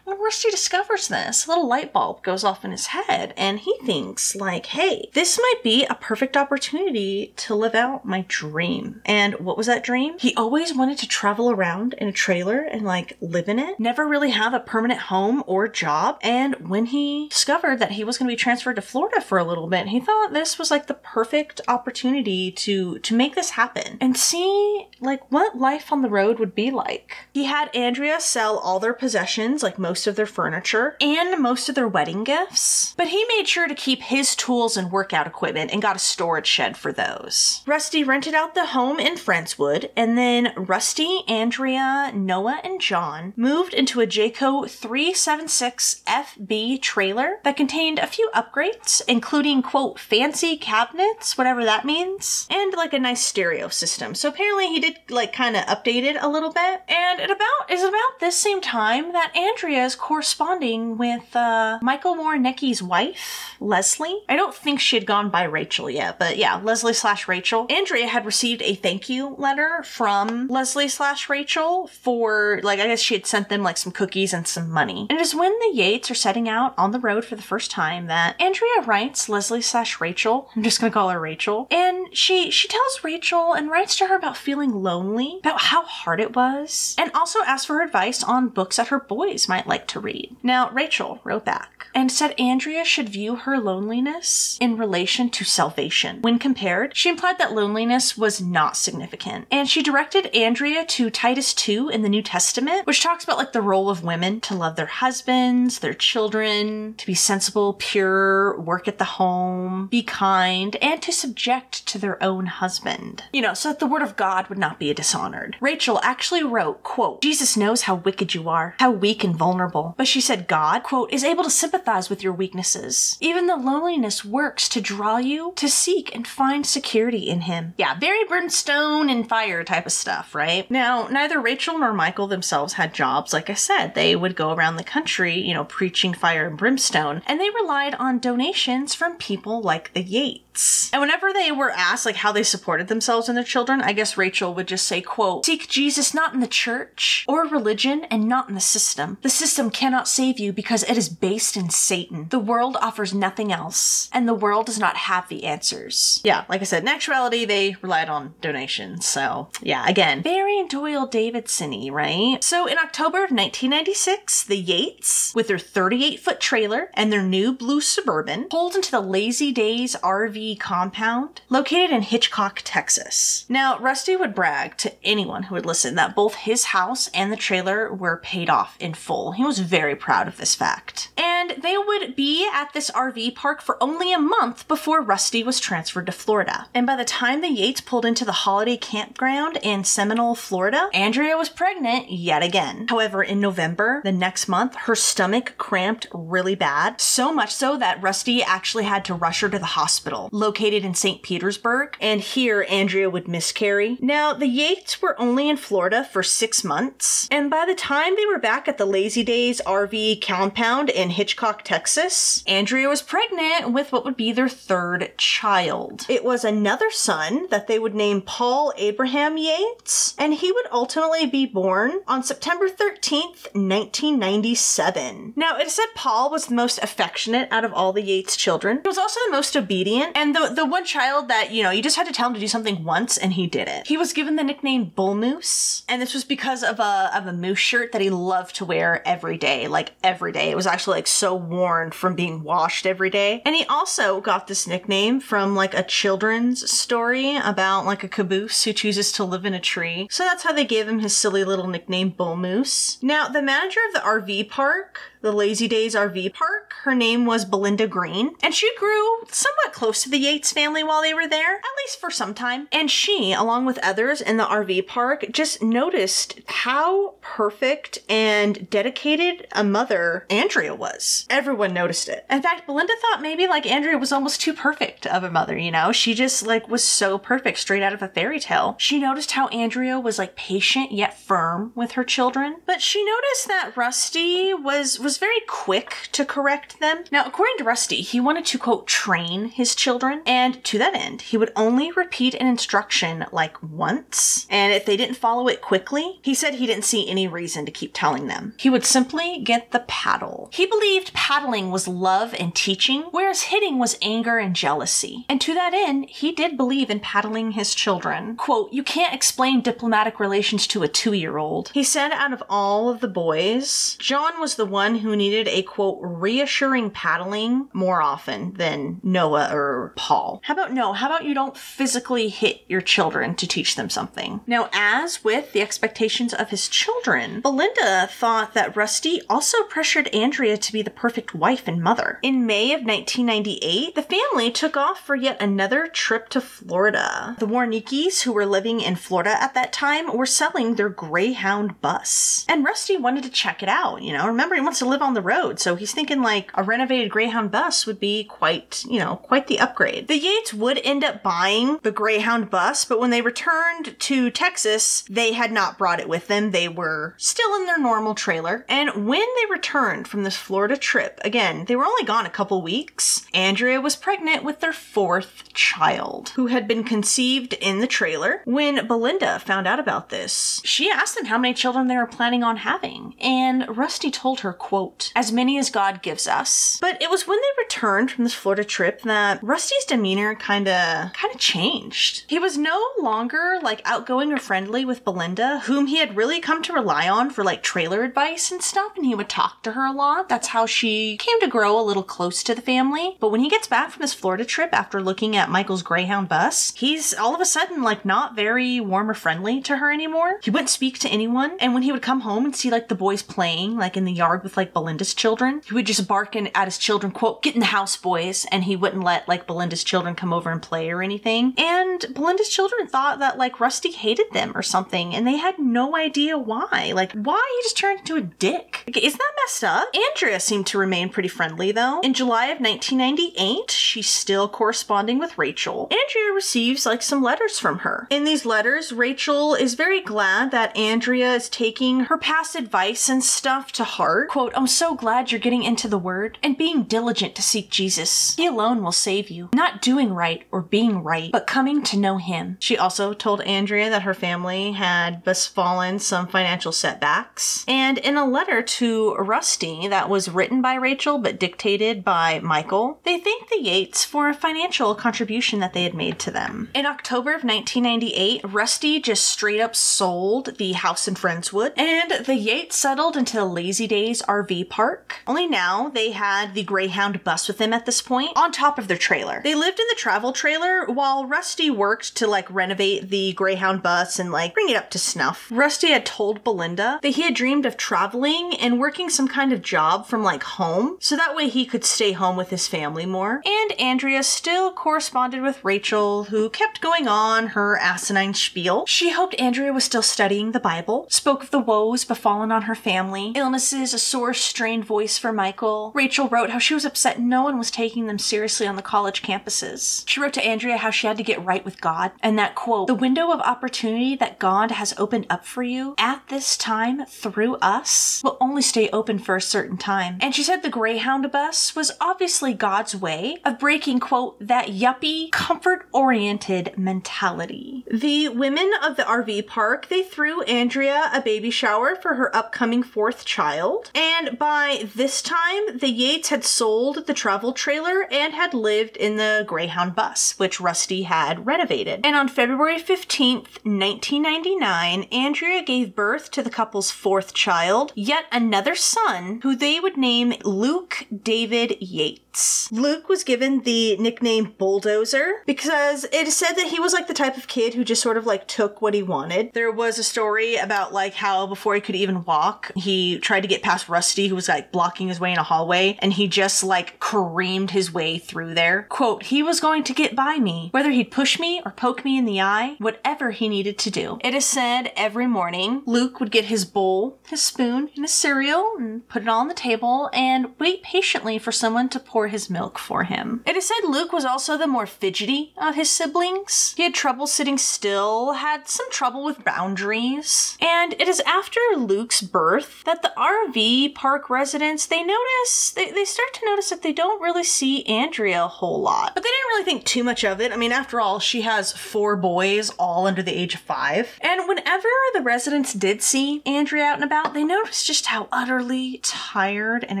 when Rusty discovers this, a little light bulb goes off in his head, and he thinks, like, hey, this might be a perfect opportunity to live out my dream. And what was that dream? He always wanted to travel around in a trailer and, like, live in it, never really have a permanent home or job. And when he discovered that he was going to be transferred to Florida for a little bit, he thought this was like the perfect opportunity to to make this happen and see like what life on the road would be like. He had Andrea sell all their possessions, like most of their furniture and most of their wedding gifts, but he made sure to keep his tools and workout equipment and got a storage shed for those. Rusty rented out the home in Friendswood, and then Rusty, Andrea, Noah, and John moved into a Jayco 376 FB trailer that contained a few upgrades, including quote fancy cabinets, whatever that means, and like a nice stereo system. So apparently he did like kind of update it a little bit. And it about is about this same time that Andrea is corresponding with uh, Michael Woroniecki's wife, Leslie. I don't think she had gone by Rachel yet, but yeah, Leslie slash Rachel. Andrea had received a thank you letter from Leslie slash Rachel for like I guess she had sent them like some cookies and some money. And it is when the Yates are setting out on the road for the first time that Andrea writes Leslie slash Rachel. I'm just gonna call her Rachel. And she she tells Rachel and writes to her about feeling lonely, about how hard it was, and also asks for her advice on books that her boys might like to read. Now, Rachel wrote back and said Andrea should view her loneliness in relation to salvation. When compared, she implied that loneliness was not significant. And she directed Andrea to Titus 2 in the New Testament, which talks about like the role of women to love their husbands, their children, to be sensible, pure, work at the home, be kind, and to subject to their own husband. You know, so that the word of God would not be dishonored. Rachel actually wrote, quote, Jesus knows how wicked you are, how weak and vulnerable. But she said God, quote, is able to sympathize with your weaknesses. Even the loneliness works to draw you to seek and find security in him. Yeah, very brimstone and fire type of stuff, right? Now, neither Rachel nor Michael themselves had jobs. Like I said, they would go around the country, you know, preaching fire and brimstone, and they relied on donations from people like the Yates. And whenever they were asked like how they supported themselves and their children, I guess Rachel would just say, quote, seek Jesus not in the church or religion and not in the system. The system cannot save you because it is based in Satan. The world offers nothing else, and the world does not have the answers. Yeah, like I said, in actuality, they relied on donations. So, yeah, again, very Doyle Davidson y, right? So, in October of 1996, the Yates, with their 38 foot trailer and their new blue Suburban, pulled into the Lazy Days RV compound located in Hitchcock, Texas. Now, Rusty would brag to anyone who would listen that both his house and the trailer were paid off in full. He was very proud of this fact. And they would be at this RV park for only a month before Rusty was transferred to Florida. And by the time the Yates pulled into the holiday campground in Seminole, Florida, Andrea was pregnant yet again. However, in November, the next month, her stomach cramped really bad, so much so that Rusty actually had to rush her to the hospital, located in St. Petersburg, and here Andrea would miscarry. Now, the Yates were only in Florida for six months, and by the time they were back at the Lazy Days RV compound in Hitchcock, Texas, Andrea was pregnant with what would be their third child. It was another son that they would name Paul Abraham Yates, and he would ultimately be born on September 13th, 1997. Now, it is said Paul was the most affectionate out of all the Yates children. He was also the most obedient, and the, the one child that, you know, you just had to tell him to do something once and he did it. He was given the nickname Bull Moose, and this was because of a, of a moose shirt that he loved to wear every day, like every day. It was actually like so worn from being washed every day. And he also got this nickname from like a children's story about like a caboose who chooses to live in a tree. So that's how they gave him his silly little nickname Bull Moose. Now, the manager of the RV park the Lazy Days RV park. Her name was Belinda Green, and she grew somewhat close to the Yates family while they were there, at least for some time. And she, along with others in the RV park, just noticed how perfect and dedicated a mother Andrea was. Everyone noticed it. In fact, Belinda thought maybe like Andrea was almost too perfect of a mother, you know? She just like was so perfect straight out of a fairy tale. She noticed how Andrea was like patient yet firm with her children, but she noticed that Rusty was was was very quick to correct them. Now, according to Rusty, he wanted to, quote, train his children, and to that end, he would only repeat an instruction like once, and if they didn't follow it quickly, he said he didn't see any reason to keep telling them. He would simply get the paddle. He believed paddling was love and teaching, whereas hitting was anger and jealousy. And to that end, he did believe in paddling his children. Quote, you can't explain diplomatic relations to a two year old. He said out of all of the boys, John was the one who needed a quote reassuring paddling more often than Noah or Paul. How about no? How about you don't physically hit your children to teach them something? Now, as with the expectations of his children, Belinda thought that Rusty also pressured Andrea to be the perfect wife and mother. In May of 1998, the family took off for yet another trip to Florida. The Woronieckis, who were living in Florida at that time, were selling their Greyhound bus. And Rusty wanted to check it out, you know. Remember, he wants to live on the road, so he's thinking like a renovated Greyhound bus would be quite, you know, quite the upgrade. The Yates would end up buying the Greyhound bus, but when they returned to Texas, they had not brought it with them. They were still in their normal trailer. And when they returned from this Florida trip, again, they were only gone a couple weeks, Andrea was pregnant with their fourth child, who had been conceived in the trailer. When Belinda found out about this, she asked them how many children they were planning on having, and Rusty told her, quote, quote, as many as God gives us. But it was when they returned from this Florida trip that Rusty's demeanor kind of kind of changed. He was no longer like outgoing or friendly with Belinda, whom he had really come to rely on for like trailer advice and stuff, and he would talk to her a lot. That's how she came to grow a little close to the family. But when he gets back from his Florida trip after looking at Michael's Greyhound bus, he's all of a sudden like not very warm or friendly to her anymore. He wouldn't speak to anyone, and when he would come home and see like the boys playing like in the yard with like Belinda's children. He would just bark in, at his children, quote, get in the house, boys. And he wouldn't let like Belinda's children come over and play or anything. And Belinda's children thought that like Rusty hated them or something. And they had no idea why. Like, why he just turned into a dick? Like, isn't that messed up? Andrea seemed to remain pretty friendly though. In July of 1998, she's still corresponding with Rachel. Andrea receives like some letters from her. In these letters, Rachel is very glad that Andrea is taking her past advice and stuff to heart. Quote, I'm so glad you're getting into the Word and being diligent to seek Jesus. He alone will save you. Not doing right or being right, but coming to know Him. She also told Andrea that her family had befallen some financial setbacks. And in a letter to Rusty that was written by Rachel but dictated by Michael, they thanked the Yates for a financial contribution that they had made to them. In October of 1998, Rusty just straight up sold the house in Friendswood, and the Yates settled into the Lazy Days RV park. Only now they had the Greyhound bus with them at this point on top of their trailer. They lived in the travel trailer while Rusty worked to like renovate the Greyhound bus and like bring it up to snuff. Rusty had told Belinda that he had dreamed of traveling and working some kind of job from like home so that way he could stay home with his family more. And Andrea still corresponded with Rachel, who kept going on her asinine spiel. She hoped Andrea was still studying the Bible, spoke of the woes befallen on her family, illnesses, a sore restrained voice for Michael. Rachel wrote how she was upset no one was taking them seriously on the college campuses. She wrote to Andrea how she had to get right with God and that quote, the window of opportunity that God has opened up for you at this time through us will only stay open for a certain time. And she said the Greyhound bus was obviously God's way of breaking, quote, that yuppie, comfort oriented mentality. The women of the RV park, they threw Andrea a baby shower for her upcoming fourth child. And by this time, the Yates had sold the travel trailer and had lived in the Greyhound bus, which Rusty had renovated. And on February 15th, 1999, Andrea gave birth to the couple's fourth child, yet another son, who they would name Luke David Yates. Luke was given the nickname Bulldozer because it is said that he was like the type of kid who just sort of like took what he wanted. There was a story about like how before he could even walk, he tried to get past Rusty, who was like blocking his way in a hallway, and he just like careened his way through there. Quote, he was going to get by me, whether he'd push me or poke me in the eye, whatever he needed to do. It is said every morning Luke would get his bowl, his spoon, and his cereal and put it all on the table and wait patiently for someone to pour his milk for him. It is said Luke was also the more fidgety of his siblings. He had trouble sitting still, had some trouble with boundaries, and it is after Luke's birth that the RV park residents they notice they, they start to notice that they don't really see Andrea a whole lot. But they didn't really think too much of it. I mean, after all, she has four boys, all under the age of five. And whenever the residents did see Andrea out and about, they noticed just how utterly tired and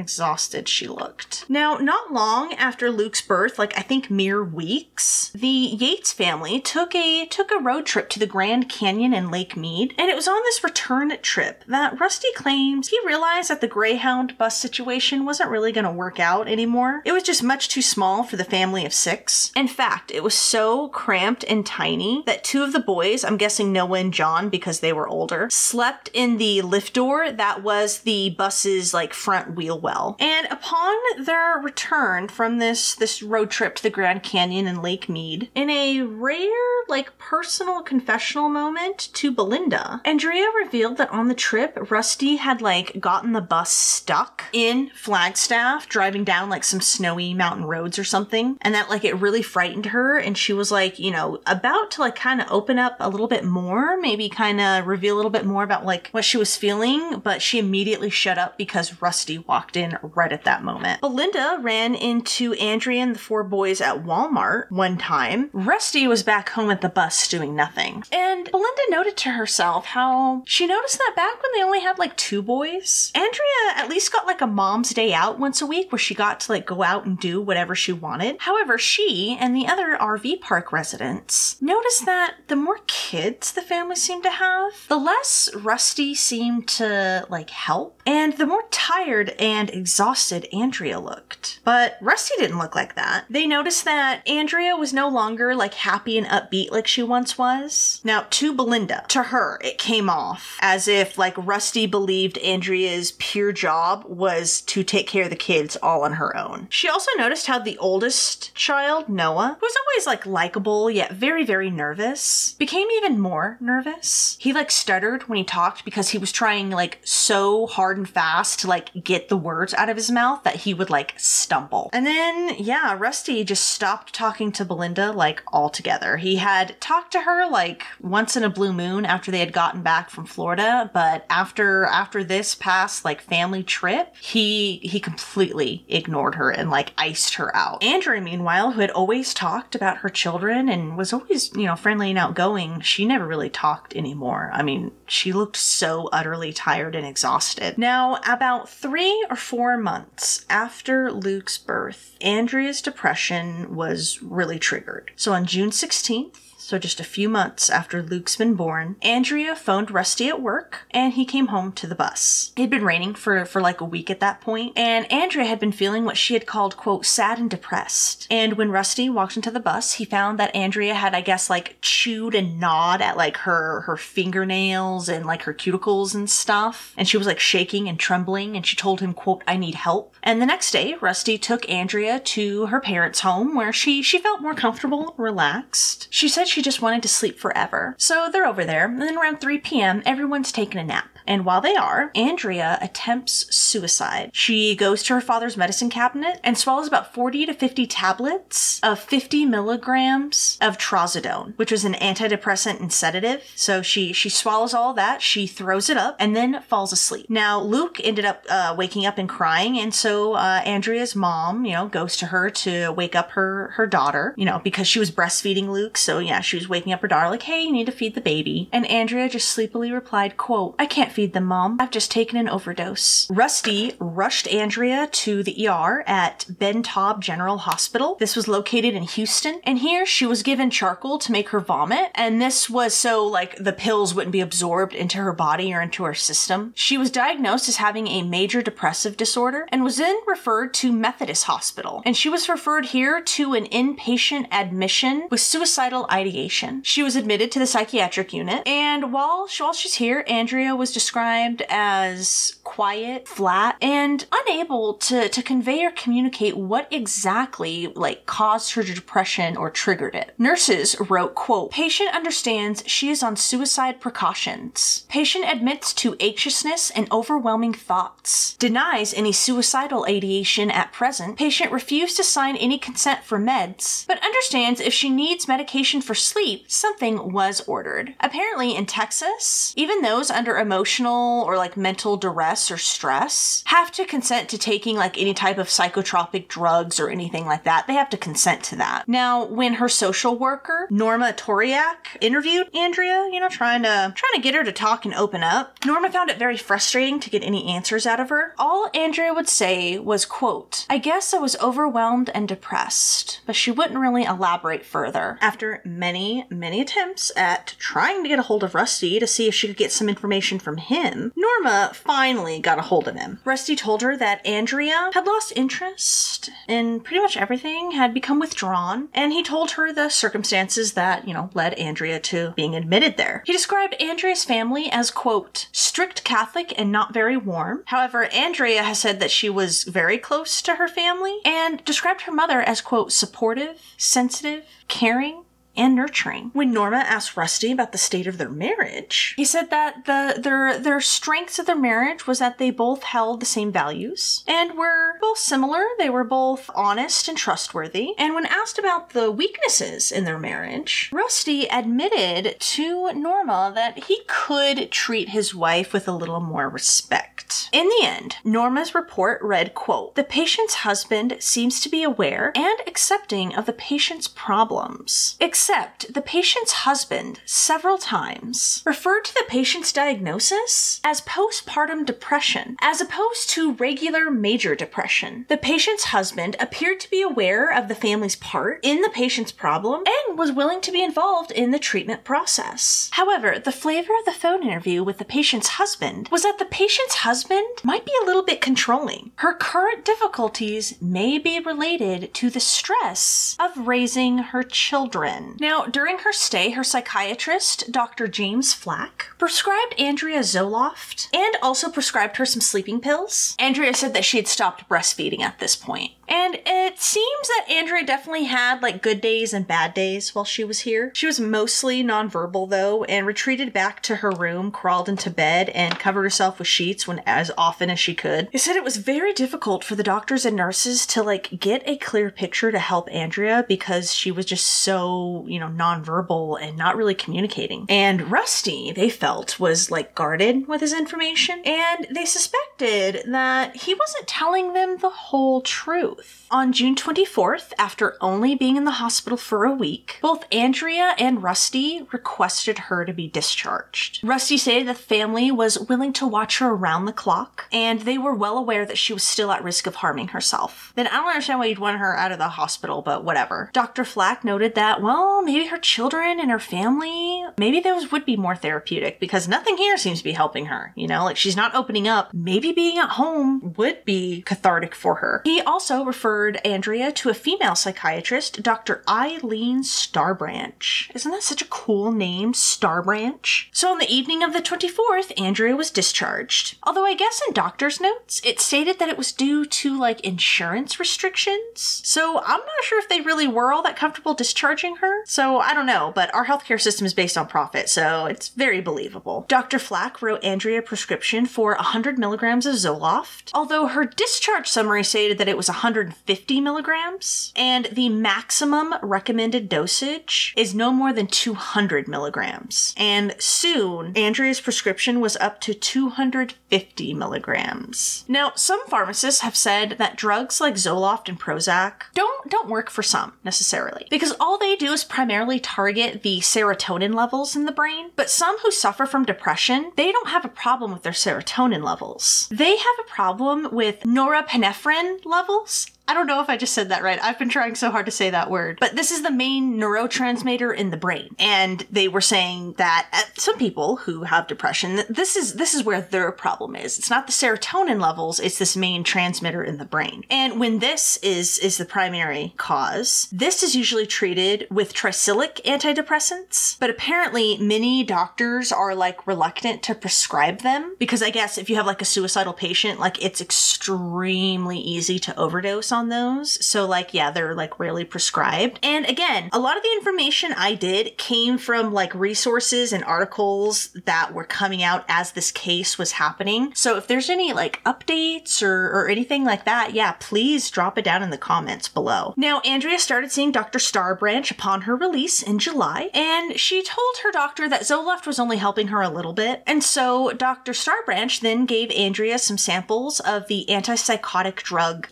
exhausted she looked. Now, not long after Luke's birth, like I think mere weeks, the Yates family took a took a road trip to the Grand Canyon and Lake Mead, and it was on this return trip that Rusty claims he realized that the Greyhound bus situation wasn't really going to work out anymore. It was just much too small for the family of six. In fact, it was so cramped and tiny that two of the boys, I'm guessing Noah and John because they were older, slept in the lift door that was the bus's like front wheel well. And upon their return from this this road trip to the Grand Canyon and Lake Mead, in a rare like personal confessional moment to Belinda, Andrea revealed that on the trip Rusty had like gotten the bus stuck in Flagstaff driving down like some snowy mountain roads or something and that like it really frightened her and she was like, you know, about to like kind of open up a little bit more, maybe kind of reveal a little bit more about like what she was feeling, but she immediately shut up because Rusty walked in right at that moment. Belinda ran into Andrea and the four boys at Walmart one time. Rusty was back home at the bus doing nothing. And Belinda noted to herself how she noticed that back when they only had like two boys, Andrea at least got like a mom's day out once a week where she got to like go out and do whatever she wanted. However, she and the other RV park residents noticed that the more kids the family seemed to have, the less Rusty seemed to like help and the more tired and exhausted Andrea looked. But Rusty didn't look like that. They noticed that Andrea was no longer like happy and upbeat like she once was. Now, to Belinda, to her, it came off as if like Rusty believed Andrea's pure job was to take care of the kids all on her own. She also noticed how the oldest child, Noah, who was always like likable yet very, very nervous, became even more nervous. He like stuttered when he talked because he was trying like so hard and fast to like get the words out of his mouth that he would like stumble. And then, yeah, Rusty just stopped talking to Belinda like altogether. He had talked to her like once in a blue moon after they had gotten back from Florida, but after after this past like family trip, he he completely ignored her and like iced her out. Andrea, meanwhile, who had always talked about her children and was always, you know, friendly and outgoing, she never really talked anymore. I mean, she looked so utterly tired and exhausted. Now, about three or four months after Luke's birth, Andrea's depression was really triggered. So on June 16th, so just a few months after Luke's been born, Andrea phoned Rusty at work and he came home to the bus. It had been raining for, for like a week at that point, and Andrea had been feeling what she had called, quote, sad and depressed. And when Rusty walked into the bus, he found that Andrea had, I guess, like chewed and gnawed at like her her fingernails and like her cuticles and stuff. And she was like shaking and trembling, and she told him, quote, I need help. And the next day, Rusty took Andrea to her parents' home where she she felt more comfortable, relaxed. She said she just wanted to sleep forever. So they're over there, and then around 3 p.m., everyone's taking a nap. And while they are, Andrea attempts suicide. She goes to her father's medicine cabinet and swallows about 40 to 50 tablets of 50 milligrams of trazodone, which was an antidepressant and sedative. So she she swallows all that, she throws it up, and then falls asleep. Now Luke ended up uh, waking up and crying, and so uh, Andrea's mom, you know, goes to her to wake up her her daughter, you know, because she was breastfeeding Luke. So yeah, she was waking up her daughter like, "Hey, you need to feed the baby." And Andrea just sleepily replied, "Quote: I can't feed them, mom. I've just taken an overdose." Rusty rushed Andrea to the ER at Ben Taub General Hospital. This was located in Houston, and here she was given charcoal to make her vomit, and this was so like the pills wouldn't be absorbed into her body or into her system. She was diagnosed as having a major depressive disorder and was then referred to Methodist Hospital. And she was referred here to an inpatient admission with suicidal ideation. She was admitted to the psychiatric unit, and while, while she's here, Andrea was described as quiet, flat, and unable to, to convey or communicate what exactly like caused her depression or triggered it. Nurses wrote, quote, patient understands she is on suicide precautions. Patient admits to anxiousness and overwhelming thoughts. Denies any suicidal ideation at present. Patient refused to sign any consent for meds, but understands if she needs medication for sleep, something was ordered. Apparently in Texas, even those under emotional or like mental duress or stress have to consent to taking like any type of psychotropic drugs or anything like that. They have to consent to that. Now, when her social worker, Norma Toriak, interviewed Andrea, you know, trying to trying to get her to talk and open up, Norma found it very frustrating to get any answers out of her. All Andrea would say was, quote, I guess I was overwhelmed and depressed, but she wouldn't really elaborate further. After many, many attempts at trying to get a hold of Rusty to see if she could get some information from him, Norma finally got a hold of him. Rusty told her that Andrea had lost interest in pretty much everything, had become withdrawn, and he told her the circumstances that, you know, led Andrea to being admitted there. He described Andrea's family as, quote, strict Catholic and not very warm. However, Andrea has said that she was very close to her family and described her mother as, quote, supportive, sensitive, caring, and nurturing. When Norma asked Rusty about the state of their marriage, he said that the their their strengths of their marriage was that they both held the same values and were both similar. They were both honest and trustworthy. And when asked about the weaknesses in their marriage, Rusty admitted to Norma that he could treat his wife with a little more respect. In the end, Norma's report read, quote, "The patient's husband seems to be aware and accepting of the patient's problems." The patient's husband several times referred to the patient's diagnosis as postpartum depression as opposed to regular major depression. The patient's husband appeared to be aware of the family's part in the patient's problem and was willing to be involved in the treatment process. However, the flavor of the phone interview with the patient's husband was that the patient's husband might be a little bit controlling. Her current difficulties may be related to the stress of raising her children. Now, during her stay, her psychiatrist, Dr. James Flack, prescribed Andrea Zoloft and also prescribed her some sleeping pills. Andrea said that she had stopped breastfeeding at this point. And it seems that Andrea definitely had like good days and bad days while she was here. She was mostly nonverbal though and retreated back to her room, crawled into bed, and covered herself with sheets when as often as she could. They said it was very difficult for the doctors and nurses to like get a clear picture to help Andrea because she was just so, you know, nonverbal and not really communicating. And Rusty, they felt, was like guarded with his information, and they suspected that he wasn't telling them the whole truth truth. On June 24th, after only being in the hospital for a week, both Andrea and Rusty requested her to be discharged. Rusty said the family was willing to watch her around the clock, and they were well aware that she was still at risk of harming herself. Then I don't understand why you'd want her out of the hospital, but whatever. Dr. Flack noted that, well, maybe her children and her family, maybe those would be more therapeutic because nothing here seems to be helping her. You know, like she's not opening up. Maybe being at home would be cathartic for her. He also referred Andrea to a female psychiatrist, Dr. Eileen Starbranch. Isn't that such a cool name, Starbranch? So on the evening of the 24th, Andrea was discharged. Although I guess in doctor's notes, it stated that it was due to like insurance restrictions. So I'm not sure if they really were all that comfortable discharging her. So I don't know, but our healthcare system is based on profit, so it's very believable. Dr. Flack wrote Andrea a prescription for 100 milligrams of Zoloft, although her discharge summary stated that it was 150 milligrams, and the maximum recommended dosage is no more than 200 milligrams. And soon, Andrea's prescription was up to 250 milligrams. Now, some pharmacists have said that drugs like Zoloft and Prozac don't don't work for some necessarily because all they do is primarily target the serotonin levels in the brain. But some who suffer from depression, they don't have a problem with their serotonin levels. They have a problem with norepinephrine levels I don't know if I just said that right. I've been trying so hard to say that word. But this is the main neurotransmitter in the brain. And they were saying that uh, some people who have depression, this is this is where their problem is. It's not the serotonin levels, it's this main transmitter in the brain. And when this is is the primary cause, this is usually treated with tricyclic antidepressants, but apparently many doctors are like reluctant to prescribe them because I guess if you have like a suicidal patient, like it's extremely easy to overdose on those. So, like, yeah, they're like rarely prescribed. And again, a lot of the information I did came from like resources and articles that were coming out as this case was happening. So, if there's any like updates or, or anything like that, yeah, please drop it down in the comments below. Now, Andrea started seeing Dr. Starbranch upon her release in July, and she told her doctor that Zoloft was only helping her a little bit. And so, Dr. Starbranch then gave Andrea some samples of the antipsychotic drug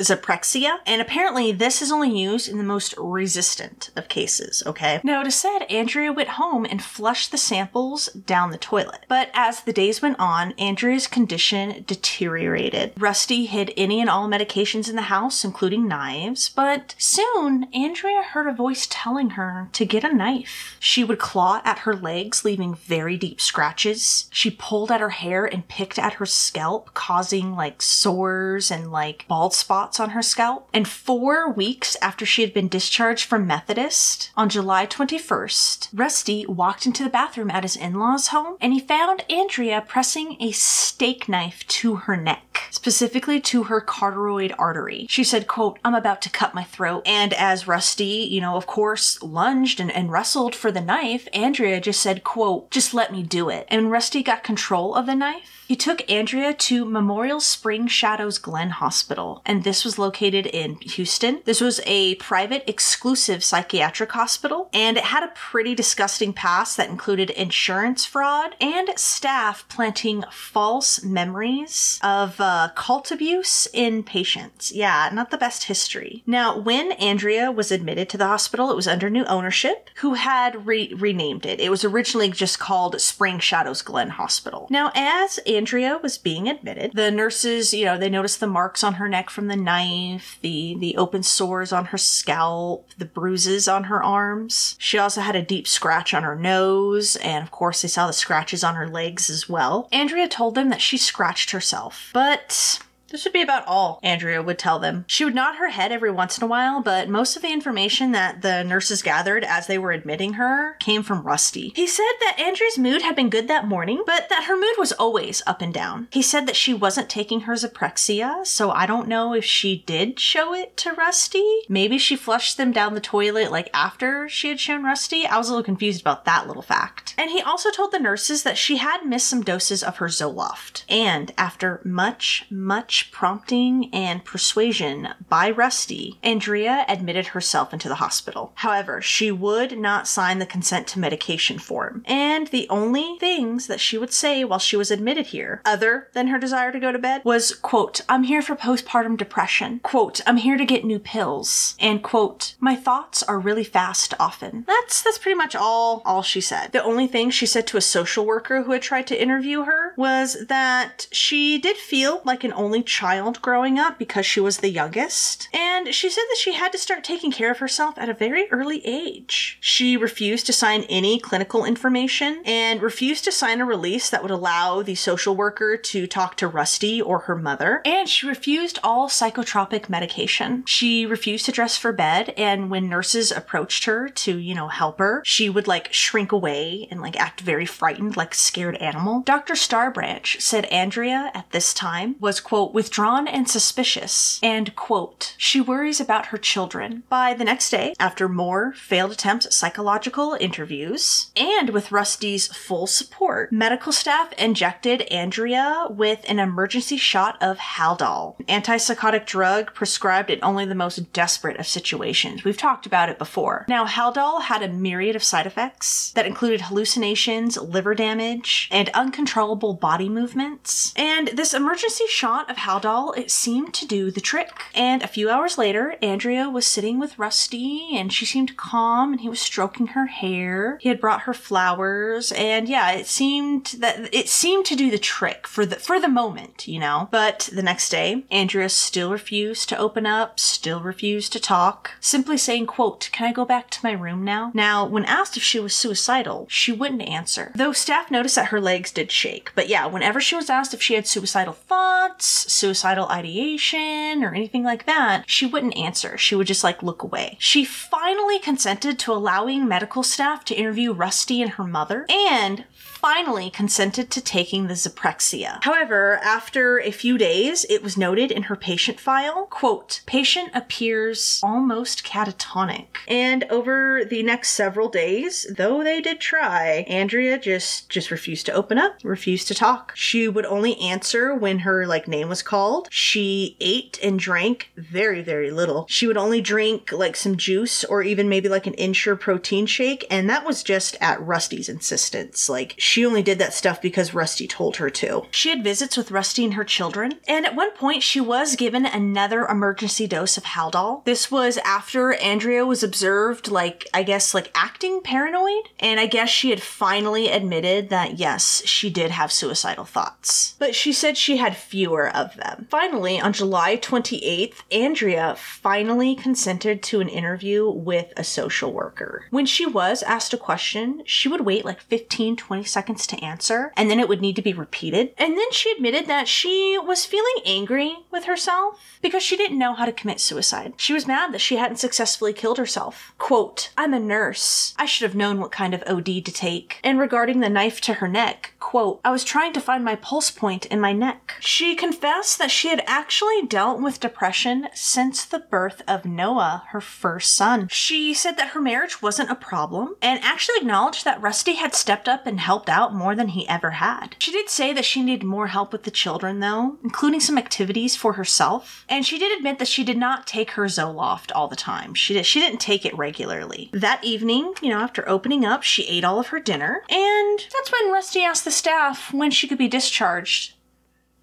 Zyprexa and apparently this is only used in the most resistant of cases, okay? Now, it is said Andrea went home and flushed the samples down the toilet. But as the days went on, Andrea's condition deteriorated. Rusty hid any and all medications in the house, including knives, but soon Andrea heard a voice telling her to get a knife. She would claw at her legs, leaving very deep scratches. She pulled at her hair and picked at her scalp, causing like sores and like bald spots on her scalp. And four weeks after she had been discharged from Methodist, on July 21st, Rusty walked into the bathroom at his in law's home and he found Andrea pressing a steak knife to her neck, specifically to her carotid artery. She said, quote, I'm about to cut my throat. And as Rusty, you know, of course, lunged and, and wrestled for the knife, Andrea just said, quote, just let me do it. And Rusty got control of the knife he took Andrea to Memorial Spring Shadows Glen Hospital, and this was located in Houston. This was a private, exclusive psychiatric hospital, and it had a pretty disgusting past that included insurance fraud and staff planting false memories of uh, cult abuse in patients. Yeah, not the best history. Now, when Andrea was admitted to the hospital, it was under new ownership, who had re- renamed it. It was originally just called Spring Shadows Glen Hospital. Now, as Andrea was being admitted. The nurses, you know, they noticed the marks on her neck from the knife, the the open sores on her scalp, the bruises on her arms. She also had a deep scratch on her nose, and of course they saw the scratches on her legs as well. Andrea told them that she scratched herself, but this would be about all, Andrea would tell them. She would nod her head every once in a while, but most of the information that the nurses gathered as they were admitting her came from Rusty. He said that Andrea's mood had been good that morning, but that her mood was always up and down. He said that she wasn't taking her Zyprexa, so I don't know if she did show it to Rusty. Maybe she flushed them down the toilet like after she had shown Rusty. I was a little confused about that little fact. And he also told the nurses that she had missed some doses of her Zoloft. And after much, much prompting and persuasion by Rusty, Andrea admitted herself into the hospital. However, she would not sign the consent to medication form. And the only things that she would say while she was admitted here, other than her desire to go to bed, was, quote, I'm here for postpartum depression. Quote, I'm here to get new pills. And quote, my thoughts are really fast often. That's that's pretty much all all she said. The only thing she said to a social worker who had tried to interview her was that she did feel like an only child growing up because she was the youngest. And she said that she had to start taking care of herself at a very early age. She refused to sign any clinical information and refused to sign a release that would allow the social worker to talk to Rusty or her mother. And she refused all psychotropic medication. She refused to dress for bed. And when nurses approached her to, you know, help her, she would like shrink away and like act very frightened, like scared animal. Dr. Starbranch said Andrea at this time was, quote, withdrawn and suspicious, and, quote, she worries about her children. By the next day, after more failed attempts at psychological interviews, and with Rusty's full support, medical staff injected Andrea with an emergency shot of Haldol, an antipsychotic drug prescribed in only the most desperate of situations. We've talked about it before. Now, Haldol had a myriad of side effects that included hallucinations, liver damage, and uncontrollable body movements. And this emergency shot of Haldol, it seemed to do the trick. And a few hours later, Andrea was sitting with Rusty and she seemed calm and he was stroking her hair. He had brought her flowers and yeah, it seemed that it seemed to do the trick for the for the moment, you know. But the next day, Andrea still refused to open up, still refused to talk, simply saying, quote, "Can I go back to my room now?" Now, when asked if she was suicidal, she wouldn't answer. Though staff noticed that her legs did shake. But yeah, whenever she was asked if she had suicidal thoughts, suicidal ideation, or anything like that, she wouldn't answer. She would just like look away. She finally consented to allowing medical staff to interview Rusty and her mother, and finally consented to taking the Zyprexa. However, after a few days, it was noted in her patient file, quote, patient appears almost catatonic. And over the next several days, though they did try, Andrea just just refused to open up, refused to talk. She would only answer when her like name was called. She ate and drank very very little. She would only drink like some juice or even maybe like an Ensure protein shake, and that was just at Rusty's insistence. Like she only did that stuff because Rusty told her to. She had visits with Rusty and her children, and at one point she was given another emergency dose of Haldol. This was after Andrea was observed, like, I guess, like acting paranoid, and I guess she had finally admitted that yes, she did have suicidal thoughts. But she said she had fewer of them. Finally, on July 28th, Andrea finally consented to an interview with a social worker. When she was asked a question, she would wait like 15, 20 seconds seconds to answer, and then it would need to be repeated. And then she admitted that she was feeling angry with herself because she didn't know how to commit suicide. She was mad that she hadn't successfully killed herself. Quote, I'm a nurse. I should have known what kind of OD to take. And regarding the knife to her neck, quote, I was trying to find my pulse point in my neck. She confessed that she had actually dealt with depression since the birth of Noah, her first son. She said that her marriage wasn't a problem and actually acknowledged that Rusty had stepped up and helped out more than he ever had. She did say that she needed more help with the children though, including some activities for herself. And she did admit that she did not take her Zoloft all the time. She did, she didn't take it regularly. That evening, you know, after opening up, she ate all of her dinner, and that's when Rusty asked the staff when she could be discharged.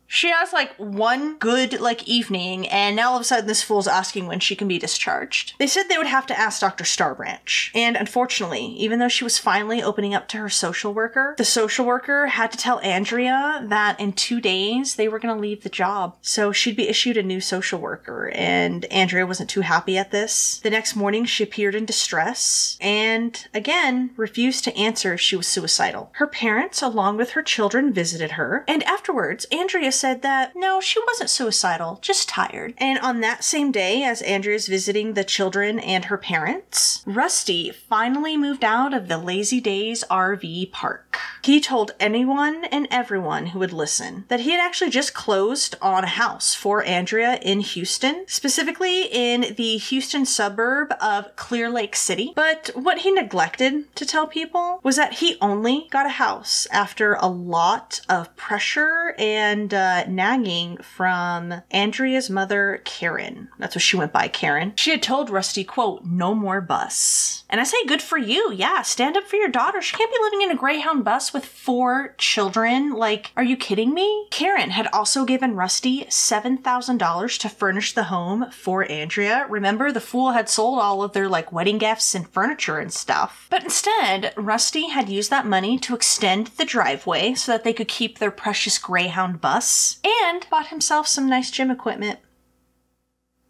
She has like one good like evening, and now all of a sudden this fool's asking when she can be discharged. They said they would have to ask Dr. Starbranch. And unfortunately, even though she was finally opening up to her social worker, the social worker had to tell Andrea that in two days they were going to leave the job. So she'd be issued a new social worker, and Andrea wasn't too happy at this. The next morning, she appeared in distress and again refused to answer if she was suicidal. Her parents, along with her children, visited her, and afterwards, Andrea said that no, she wasn't suicidal, just tired. And on that same day, as Andrea's visiting the children and her parents, Rusty finally moved out of the Lazy Days RV park. He told anyone and everyone who would listen that he had actually just closed on a house for Andrea in Houston, specifically in the Houston suburb of Clear Lake City. But what he neglected to tell people was that he only got a house after a lot of pressure and uh, nagging from Andrea's mother, Karen. That's what she went by, Karen. She had told Rusty, quote, no more bus. And I say, good for you. Yeah, stand up for your daughter. She can't be living in a Greyhound bus with four children? Like, are you kidding me? Karen had also given Rusty $7,000 to furnish the home for Andrea. Remember, the fool had sold all of their like wedding gifts and furniture and stuff. But instead, Rusty had used that money to extend the driveway so that they could keep their precious Greyhound bus and bought himself some nice gym equipment.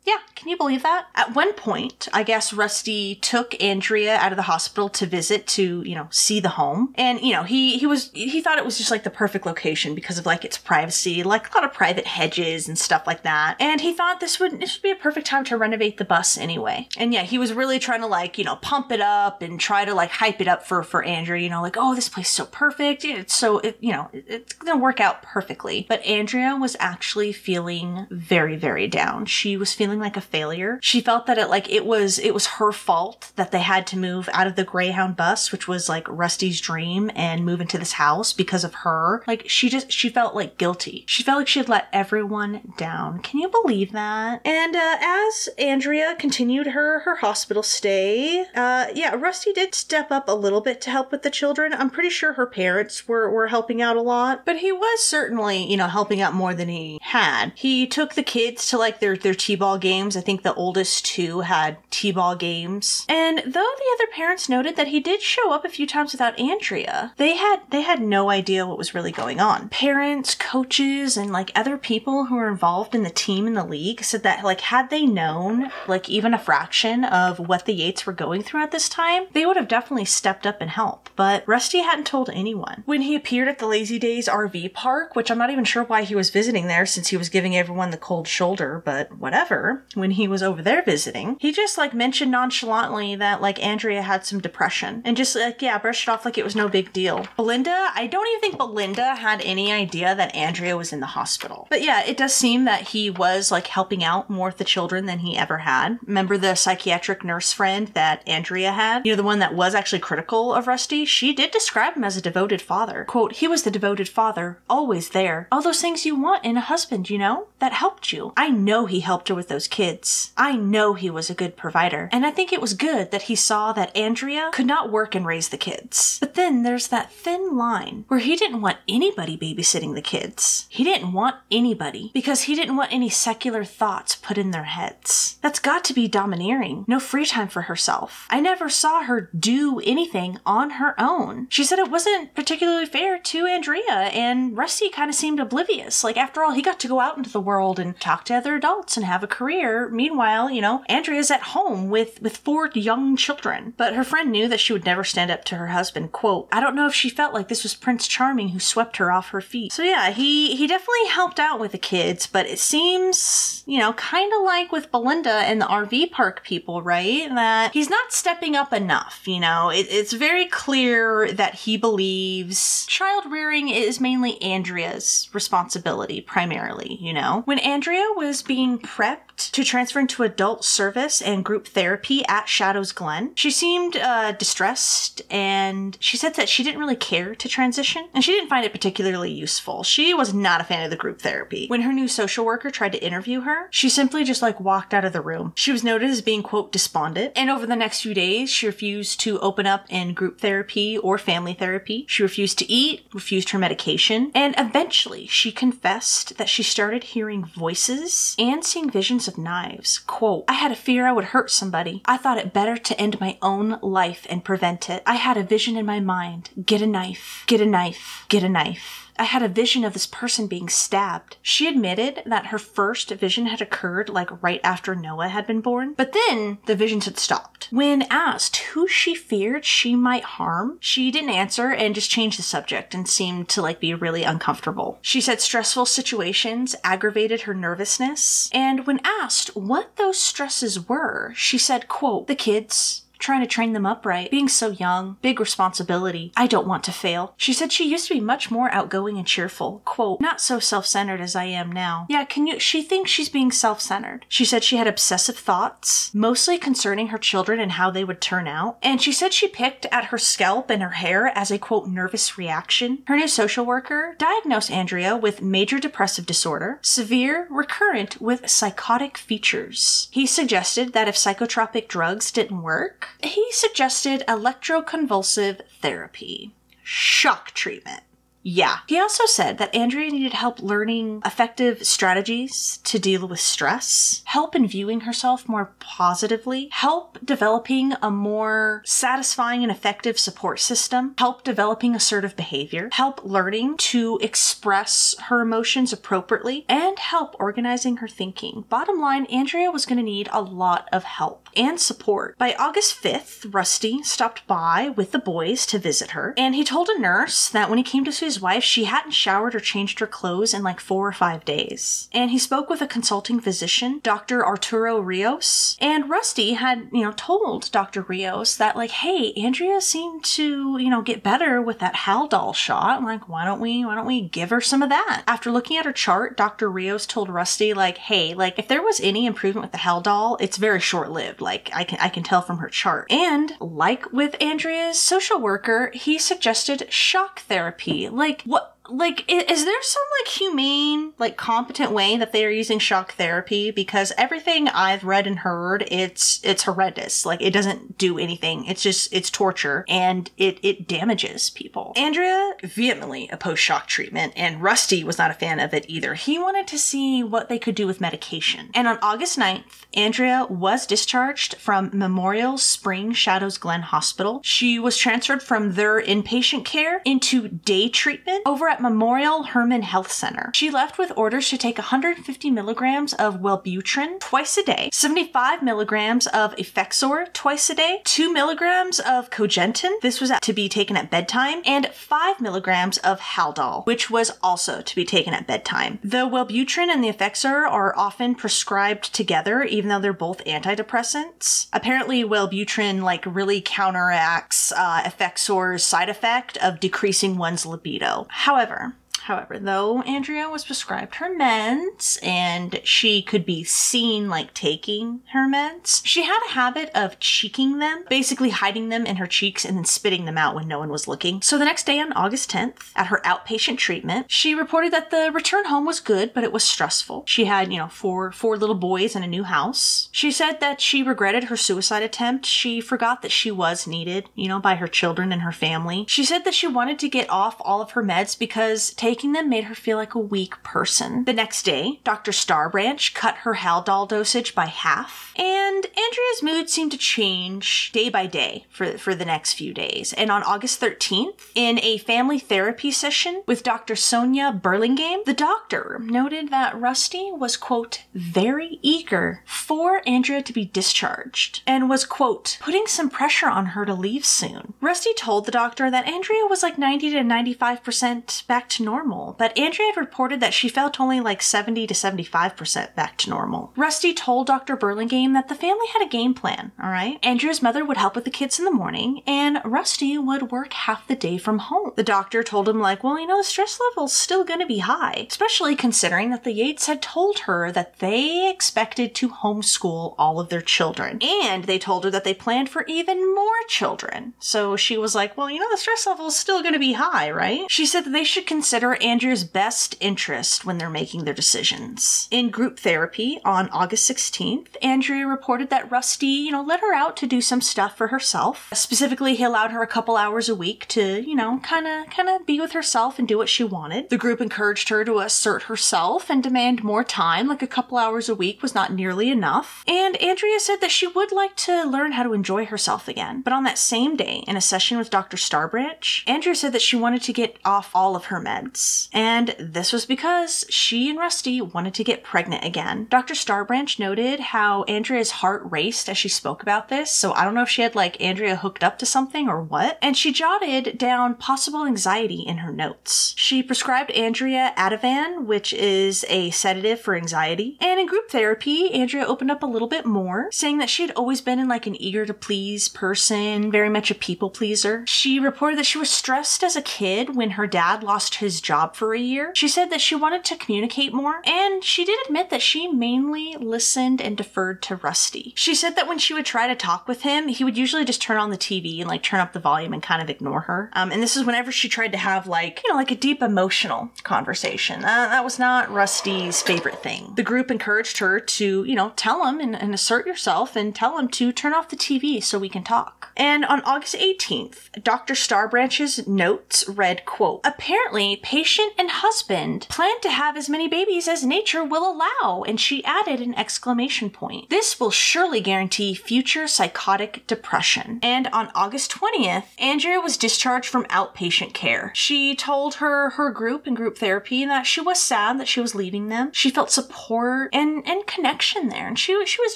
Yeah, can you believe that? At one point, I guess Rusty took Andrea out of the hospital to visit to, you know, see the home. And, you know, he he was he thought it was just like the perfect location because of like its privacy, like a lot of private hedges and stuff like that. And he thought this would this would be a perfect time to renovate the bus anyway. And yeah, he was really trying to like, you know, pump it up and try to like hype it up for for Andrea, you know, like, "Oh, this place is so perfect. It's so it, you know, it's going to work out perfectly." But Andrea was actually feeling very very down. She was feeling feeling like a failure. She felt that it like it was it was her fault that they had to move out of the Greyhound bus, which was like Rusty's dream, and move into this house because of her. Like she just she felt like guilty. She felt like she had let everyone down. Can you believe that? And uh, as Andrea continued her her hospital stay, uh, yeah, Rusty did step up a little bit to help with the children. I'm pretty sure her parents were were helping out a lot, but he was certainly you know helping out more than he had. He took the kids to like their their t-ball games. I think the oldest two had t-ball games. And though the other parents noted that he did show up a few times without Andrea, they had they had no idea what was really going on. Parents, coaches, and like other people who were involved in the team in the league said that like had they known like even a fraction of what the Yates were going through at this time, they would have definitely stepped up and helped. But Rusty hadn't told anyone. When he appeared at the Lazy Days RV park, which I'm not even sure why he was visiting there since he was giving everyone the cold shoulder, but whatever when he was over there visiting, he just like mentioned nonchalantly that like Andrea had some depression and just like, yeah, brushed it off like it was no big deal. Belinda, I don't even think Belinda had any idea that Andrea was in the hospital. But yeah, it does seem that he was like helping out more with the children than he ever had. Remember the psychiatric nurse friend that Andrea had? You know, the one that was actually critical of Rusty? She did describe him as a devoted father. Quote, he was the devoted father, always there. All those things you want in a husband, you know, that helped you. I know he helped her with those kids. I know he was a good provider, and I think it was good that he saw that Andrea could not work and raise the kids. But then there's that thin line where he didn't want anybody babysitting the kids. He didn't want anybody because he didn't want any secular thoughts put in their heads. That's got to be domineering. No free time for herself. I never saw her do anything on her own. She said it wasn't particularly fair to Andrea, and Rusty kind of seemed oblivious. Like, after all, he got to go out into the world and talk to other adults and have a career career. Meanwhile, you know, Andrea's at home with, with four young children. But her friend knew that she would never stand up to her husband. Quote, I don't know if she felt like this was Prince Charming who swept her off her feet. So yeah, he, he definitely helped out with the kids, but it seems, you know, kind of like with Belinda and the RV park people, right? That he's not stepping up enough, you know? It, it's very clear that he believes child rearing is mainly Andrea's responsibility, primarily, you know? When Andrea was being prepped to transfer into adult service and group therapy at Shadows Glen. She seemed uh, distressed and she said that she didn't really care to transition and she didn't find it particularly useful. She was not a fan of the group therapy. When her new social worker tried to interview her, she simply just like walked out of the room. She was noted as being, quote, despondent. And over the next few days, she refused to open up in group therapy or family therapy. She refused to eat, refused her medication, and eventually she confessed that she started hearing voices and seeing visions of knives. Quote, I had a fear I would hurt somebody. I thought it better to end my own life and prevent it. I had a vision in my mind. Get a knife. Get a knife. Get a knife. I had a vision of this person being stabbed. She admitted that her first vision had occurred like right after Noah had been born, but then the visions had stopped. When asked who she feared she might harm, she didn't answer and just changed the subject and seemed to like be really uncomfortable. She said stressful situations aggravated her nervousness, and when asked what those stresses were, she said, quote, the kids, trying to train them upright, being so young, big responsibility. I don't want to fail. She said she used to be much more outgoing and cheerful. Quote, not so self-centered as I am now. Yeah, can you, she thinks she's being self-centered. She said she had obsessive thoughts, mostly concerning her children and how they would turn out. And she said she picked at her scalp and her hair as a quote, nervous reaction. Her new social worker diagnosed Andrea with major depressive disorder, severe, recurrent with psychotic features. He suggested that if psychotropic drugs didn't work, he suggested electroconvulsive therapy. shock treatment. Yeah. He also said that Andrea needed help learning effective strategies to deal with stress, help in viewing herself more positively, help developing a more satisfying and effective support system, help developing assertive behavior, help learning to express her emotions appropriately, and help organizing her thinking. Bottom line, Andrea was going to need a lot of help and support. By August 5th, Rusty stopped by with the boys to visit her, and he told a nurse that when he came to see wife, she hadn't showered or changed her clothes in like four or five days. And he spoke with a consulting physician, Dr. Arturo Rios, and Rusty had, you know, told Dr. Rios that, like, hey, Andrea seemed to, you know, get better with that Haldol shot. like, why don't we, why don't we give her some of that? After looking at her chart, Dr. Rios told Rusty, like, hey, like, if there was any improvement with the Haldol, it's very short lived. Like, I can, I can tell from her chart. And like with Andrea's social worker, he suggested shock therapy. Like, what? Like is there some like humane like competent way that they are using shock therapy? Because everything i've read and heard it's it's horrendous. Like it doesn't do anything. It's just it's torture and it it damages people. Andrea vehemently opposed shock treatment and rusty was not a fan of it either. He wanted to see what they could do with medication. And on august 9th andrea was discharged from memorial spring shadows glen hospital. She was transferred from their inpatient care into day treatment over at at Memorial Hermann Health Center. She left with orders to take 150 milligrams of Wellbutrin twice a day, 75 milligrams of Effexor twice a day, 2 milligrams of Cogentin, this was to be taken at bedtime, and 5 milligrams of Haldol, which was also to be taken at bedtime. The Wellbutrin and the Effexor are often prescribed together, even though they're both antidepressants. Apparently, Wellbutrin like really counteracts uh, Effexor's side effect of decreasing one's libido. However, However, However, though Andrea was prescribed her meds and she could be seen like taking her meds, she had a habit of cheeking them, basically hiding them in her cheeks and then spitting them out when no one was looking. So the next day on August 10th, at her outpatient treatment, she reported that the return home was good, but it was stressful. She had, you know, four four little boys and a new house. She said that she regretted her suicide attempt. She forgot that she was needed, you know, by her children and her family. She said that she wanted to get off all of her meds because taking taking them made her feel like a weak person. The next day, Dr. Starbranch cut her Haldol dosage by half, and Andrea's mood seemed to change day by day for, for the next few days. And on August 13th, in a family therapy session with Dr. Sonia Burlingame, the doctor noted that Rusty was, quote, very eager for Andrea to be discharged and was, quote, putting some pressure on her to leave soon. Rusty told the doctor that Andrea was like 90 to 95% back to normal normal, but Andrea had reported that she felt only like 70 to 75% back to normal. Rusty told Dr. Burlingame that the family had a game plan, alright? Andrea's mother would help with the kids in the morning, and Rusty would work half the day from home. The doctor told him, like, well, you know, the stress level's still gonna be high, especially considering that the Yates had told her that they expected to homeschool all of their children. And they told her that they planned for even more children. So she was like, well, you know, the stress level's still gonna be high, right? She said that they should consider Andrea's best interest when they're making their decisions. In group therapy on August 16th, Andrea reported that Rusty, you know, let her out to do some stuff for herself. Specifically, he allowed her a couple hours a week to, you know, kind of kind of be with herself and do what she wanted. The group encouraged her to assert herself and demand more time, like a couple hours a week was not nearly enough. And Andrea said that she would like to learn how to enjoy herself again. But on that same day, in a session with Dr. Starbranch, Andrea said that she wanted to get off all of her meds. And this was because she and Rusty wanted to get pregnant again. Dr. Starbranch noted how Andrea's heart raced as she spoke about this, so I don't know if she had like Andrea hooked up to something or what. And she jotted down possible anxiety in her notes. She prescribed Andrea Ativan, which is a sedative for anxiety. And in group therapy, Andrea opened up a little bit more, saying that she had always been in like an eager to please person, very much a people pleaser. She reported that she was stressed as a kid when her dad lost his job for a year. She said that she wanted to communicate more, and she did admit that she mainly listened and deferred to Rusty. She said that when she would try to talk with him, he would usually just turn on the TV and like turn up the volume and kind of ignore her. Um, and this is whenever she tried to have like, you know, like a deep emotional conversation. Uh, that was not Rusty's favorite thing. The group encouraged her to, you know, tell him and, and assert yourself and tell him to turn off the TV so we can talk. And on August 18th, Dr. Starbranch's notes read, quote, apparently patient and husband plan to have as many babies as nature will allow. And she added an exclamation point. This will surely guarantee future psychotic depression. And on August 20th, Andrea was discharged from outpatient care. She told her her group and group therapy that she was sad that she was leaving them. She felt support and and connection there, and she she was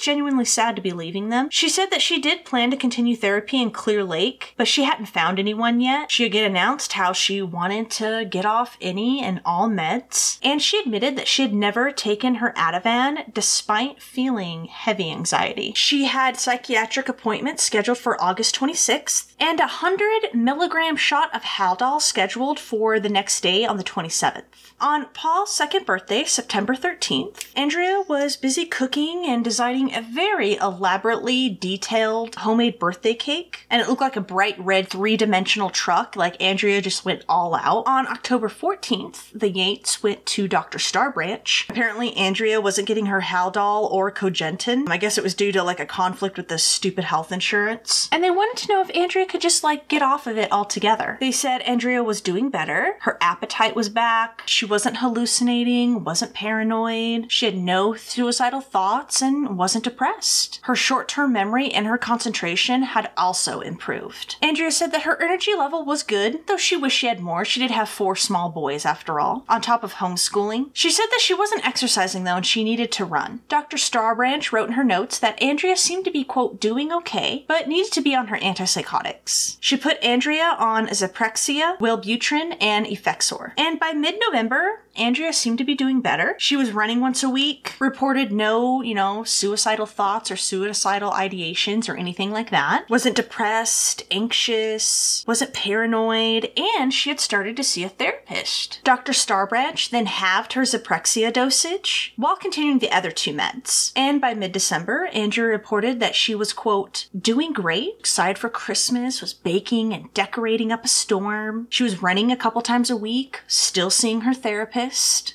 genuinely sad to be leaving them. She said that she did plan to continue therapy in Clear Lake, but she hadn't found anyone yet. She again announced how she wanted to get off any and all meds, and she admitted that she had never taken her Ativan despite feeling heavy anxiety. She had psychiatric appointments scheduled for August 26th and a 100 milligram shot of Haldol scheduled for the next day on the 27th. On Paul's second birthday, September 13th, Andrea was busy cooking and designing a very elaborately detailed homemade birthday cake, and it looked like a bright red three dimensional truck, like Andrea just went all out. On October 14th, the Yates went to Dr. Starbranch. Apparently, Andrea wasn't getting her Haldol or Cogentin. I guess it was due to like a conflict with the stupid health insurance. And they wanted to know if Andrea could just like get off of it altogether. They said Andrea was doing better, her appetite was back, she wasn't hallucinating, wasn't paranoid, she had no suicidal thoughts, and wasn't depressed. Her short term memory and her concentration had also improved. Andrea said that her energy level was good, though she wished she had more. She did have four small boys after all, on top of homeschooling. She said that she wasn't exercising though and she needed to run. Dr. Starbranch wrote in her notes that Andrea seemed to be, quote, doing okay, but needed to be on her antipsychotics. She put Andrea on Zyprexa, Wellbutrin, and Effexor. And by mid November, Andrea seemed to be doing better. She was running once a week, reported no, you know, suicidal thoughts or suicidal ideations or anything like that. Wasn't depressed, anxious, wasn't paranoid, and she had started to see a therapist. Dr. Starbranch then halved her Zyprexa dosage while continuing the other two meds. And by mid December, Andrea reported that she was, quote, doing great, excited for Christmas, was baking and decorating up a storm. She was running a couple times a week, still seeing her therapist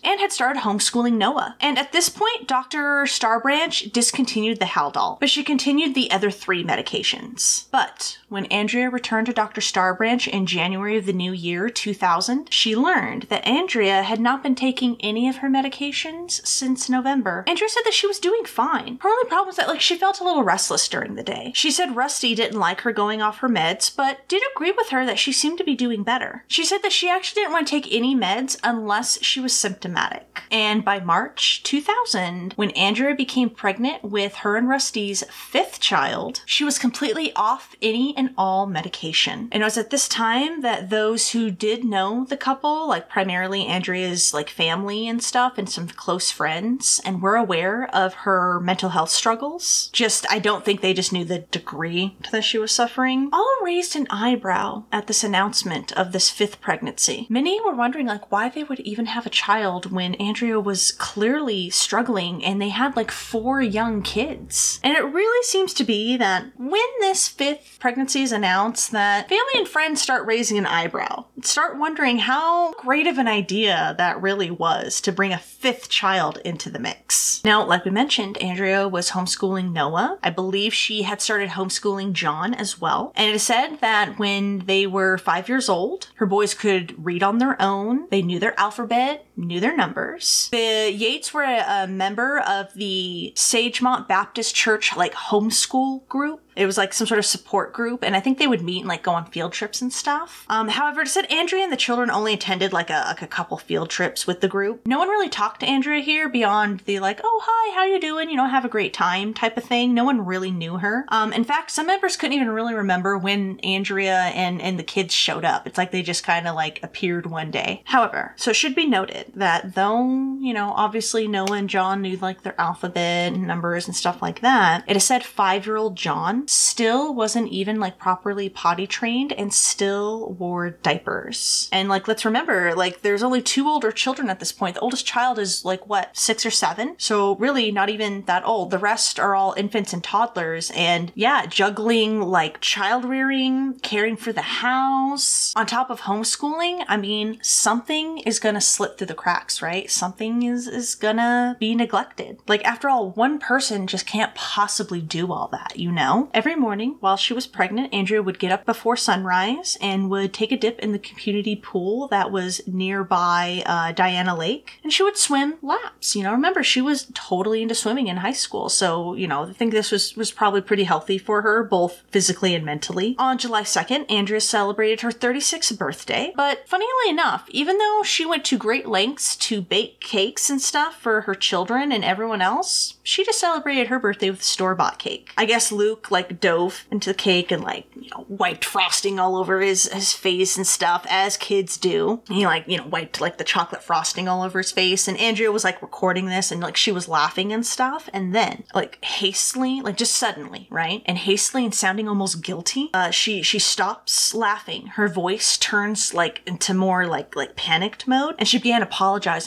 and had started homeschooling Noah. And at this point, Dr. Starbranch discontinued the Haldol, but she continued the other three medications. But when Andrea returned to Dr. Starbranch in January of the new year, 2000, she learned that Andrea had not been taking any of her medications since November. Andrea said that she was doing fine. Her only problem was that like she felt a little restless during the day. She said Rusty didn't like her going off her meds, but did agree with her that she seemed to be doing better. She said that she actually didn't want to take any meds unless she was symptomatic. And by March 2000, when Andrea became pregnant with her and Rusty's fifth child, she was completely off any and all medication. And it was at this time that those who did know the couple, like primarily Andrea's like family and stuff and some close friends, and were aware of her mental health struggles, just I don't think they just knew the degree that she was suffering, all raised an eyebrow at this announcement of this fifth pregnancy. Many were wondering like why they would even have a child when Andrea was clearly struggling and they had like four young kids. And it really seems to be that when this fifth pregnancy is announced that family and friends start raising an eyebrow. Start wondering how great of an idea that really was to bring a fifth child into the mix. Now, like we mentioned, Andrea was homeschooling Noah. I believe she had started homeschooling John as well. And it is said that when they were five years old, her boys could read on their own. They knew their alphabet, it knew their numbers. The Yates were a, member of the Sagemont Baptist Church like homeschool group. It was like some sort of support group, and I think they would meet and like go on field trips and stuff. Um, however, it said Andrea and the children only attended like a, like a couple field trips with the group. No one really talked to Andrea here beyond the like, oh hi, how you doing? You know, have a great time type of thing. No one really knew her. Um, in fact, some members couldn't even really remember when Andrea and and the kids showed up. It's like they just kind of like appeared one day. However, so it should be noted that though, you know, obviously Noah and John knew like their alphabet and numbers and stuff like that, it is said five year old John still wasn't even like properly potty trained and still wore diapers. And like, let's remember, like, there's only two older children at this point. The oldest child is like, what, six or seven? So really not even that old. The rest are all infants and toddlers. And yeah, juggling like child rearing, caring for the house, on top of homeschooling. I mean, something is gonna slip through the cracks, right? Something is, is gonna be neglected. Like, after all, one person just can't possibly do all that, you know? Every morning while she was pregnant, Andrea would get up before sunrise and would take a dip in the community pool that was nearby uh, Diana Lake. And she would swim laps, you know? Remember, she was totally into swimming in high school. So, you know, I think this was, was probably pretty healthy for her, both physically and mentally. On July 2nd, Andrea celebrated her 36th birthday. But funnily enough, even though she went to great lengths to bake cakes and stuff for her children and everyone else, she just celebrated her birthday with store bought cake. I guess Luke like dove into the cake and like, you know, wiped frosting all over his, his face and stuff, as kids do. He like, you know, wiped like the chocolate frosting all over his face. And Andrea was like recording this and like she was laughing and stuff. And then like hastily, like just suddenly, right? And hastily and sounding almost guilty, uh, she, she stops laughing. Her voice turns like into more like, like panicked mode. And she began apologizing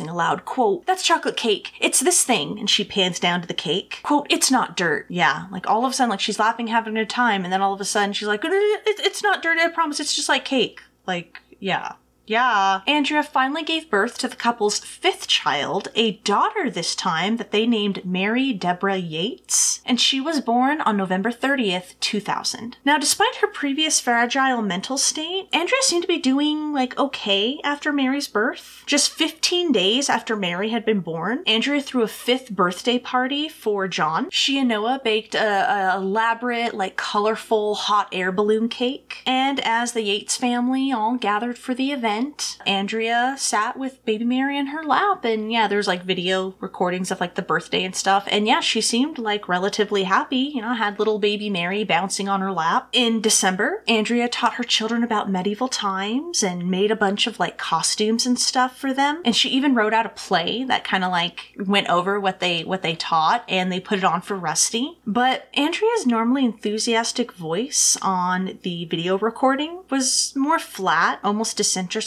aloud. Quote, that's chocolate cake. It's this thing. And she pans down to the cake. Quote, it's not dirt. Yeah. Like all of a sudden, like she's laughing, having a time. And then all of a sudden she's like, it's not dirt. I promise. It's just like cake. Like, yeah. Yeah. Andrea finally gave birth to the couple's fifth child, a daughter this time that they named Mary Deborah Yates, and she was born on November 30th, 2000. Now, despite her previous fragile mental state, Andrea seemed to be doing like okay after Mary's birth. Just 15 days after Mary had been born, Andrea threw a fifth birthday party for John. She and Noah baked a, a elaborate, like colorful hot air balloon cake, and as the Yates family all gathered for the event, Andrea sat with baby Mary in her lap and yeah, there's like video recordings of like the birthday and stuff. And yeah, she seemed like relatively happy, you know, had little baby Mary bouncing on her lap. In December, Andrea taught her children about medieval times and made a bunch of like costumes and stuff for them. And she even wrote out a play that kind of like went over what they what they taught and they put it on for Rusty. But Andrea's normally enthusiastic voice on the video recording was more flat, almost disinterested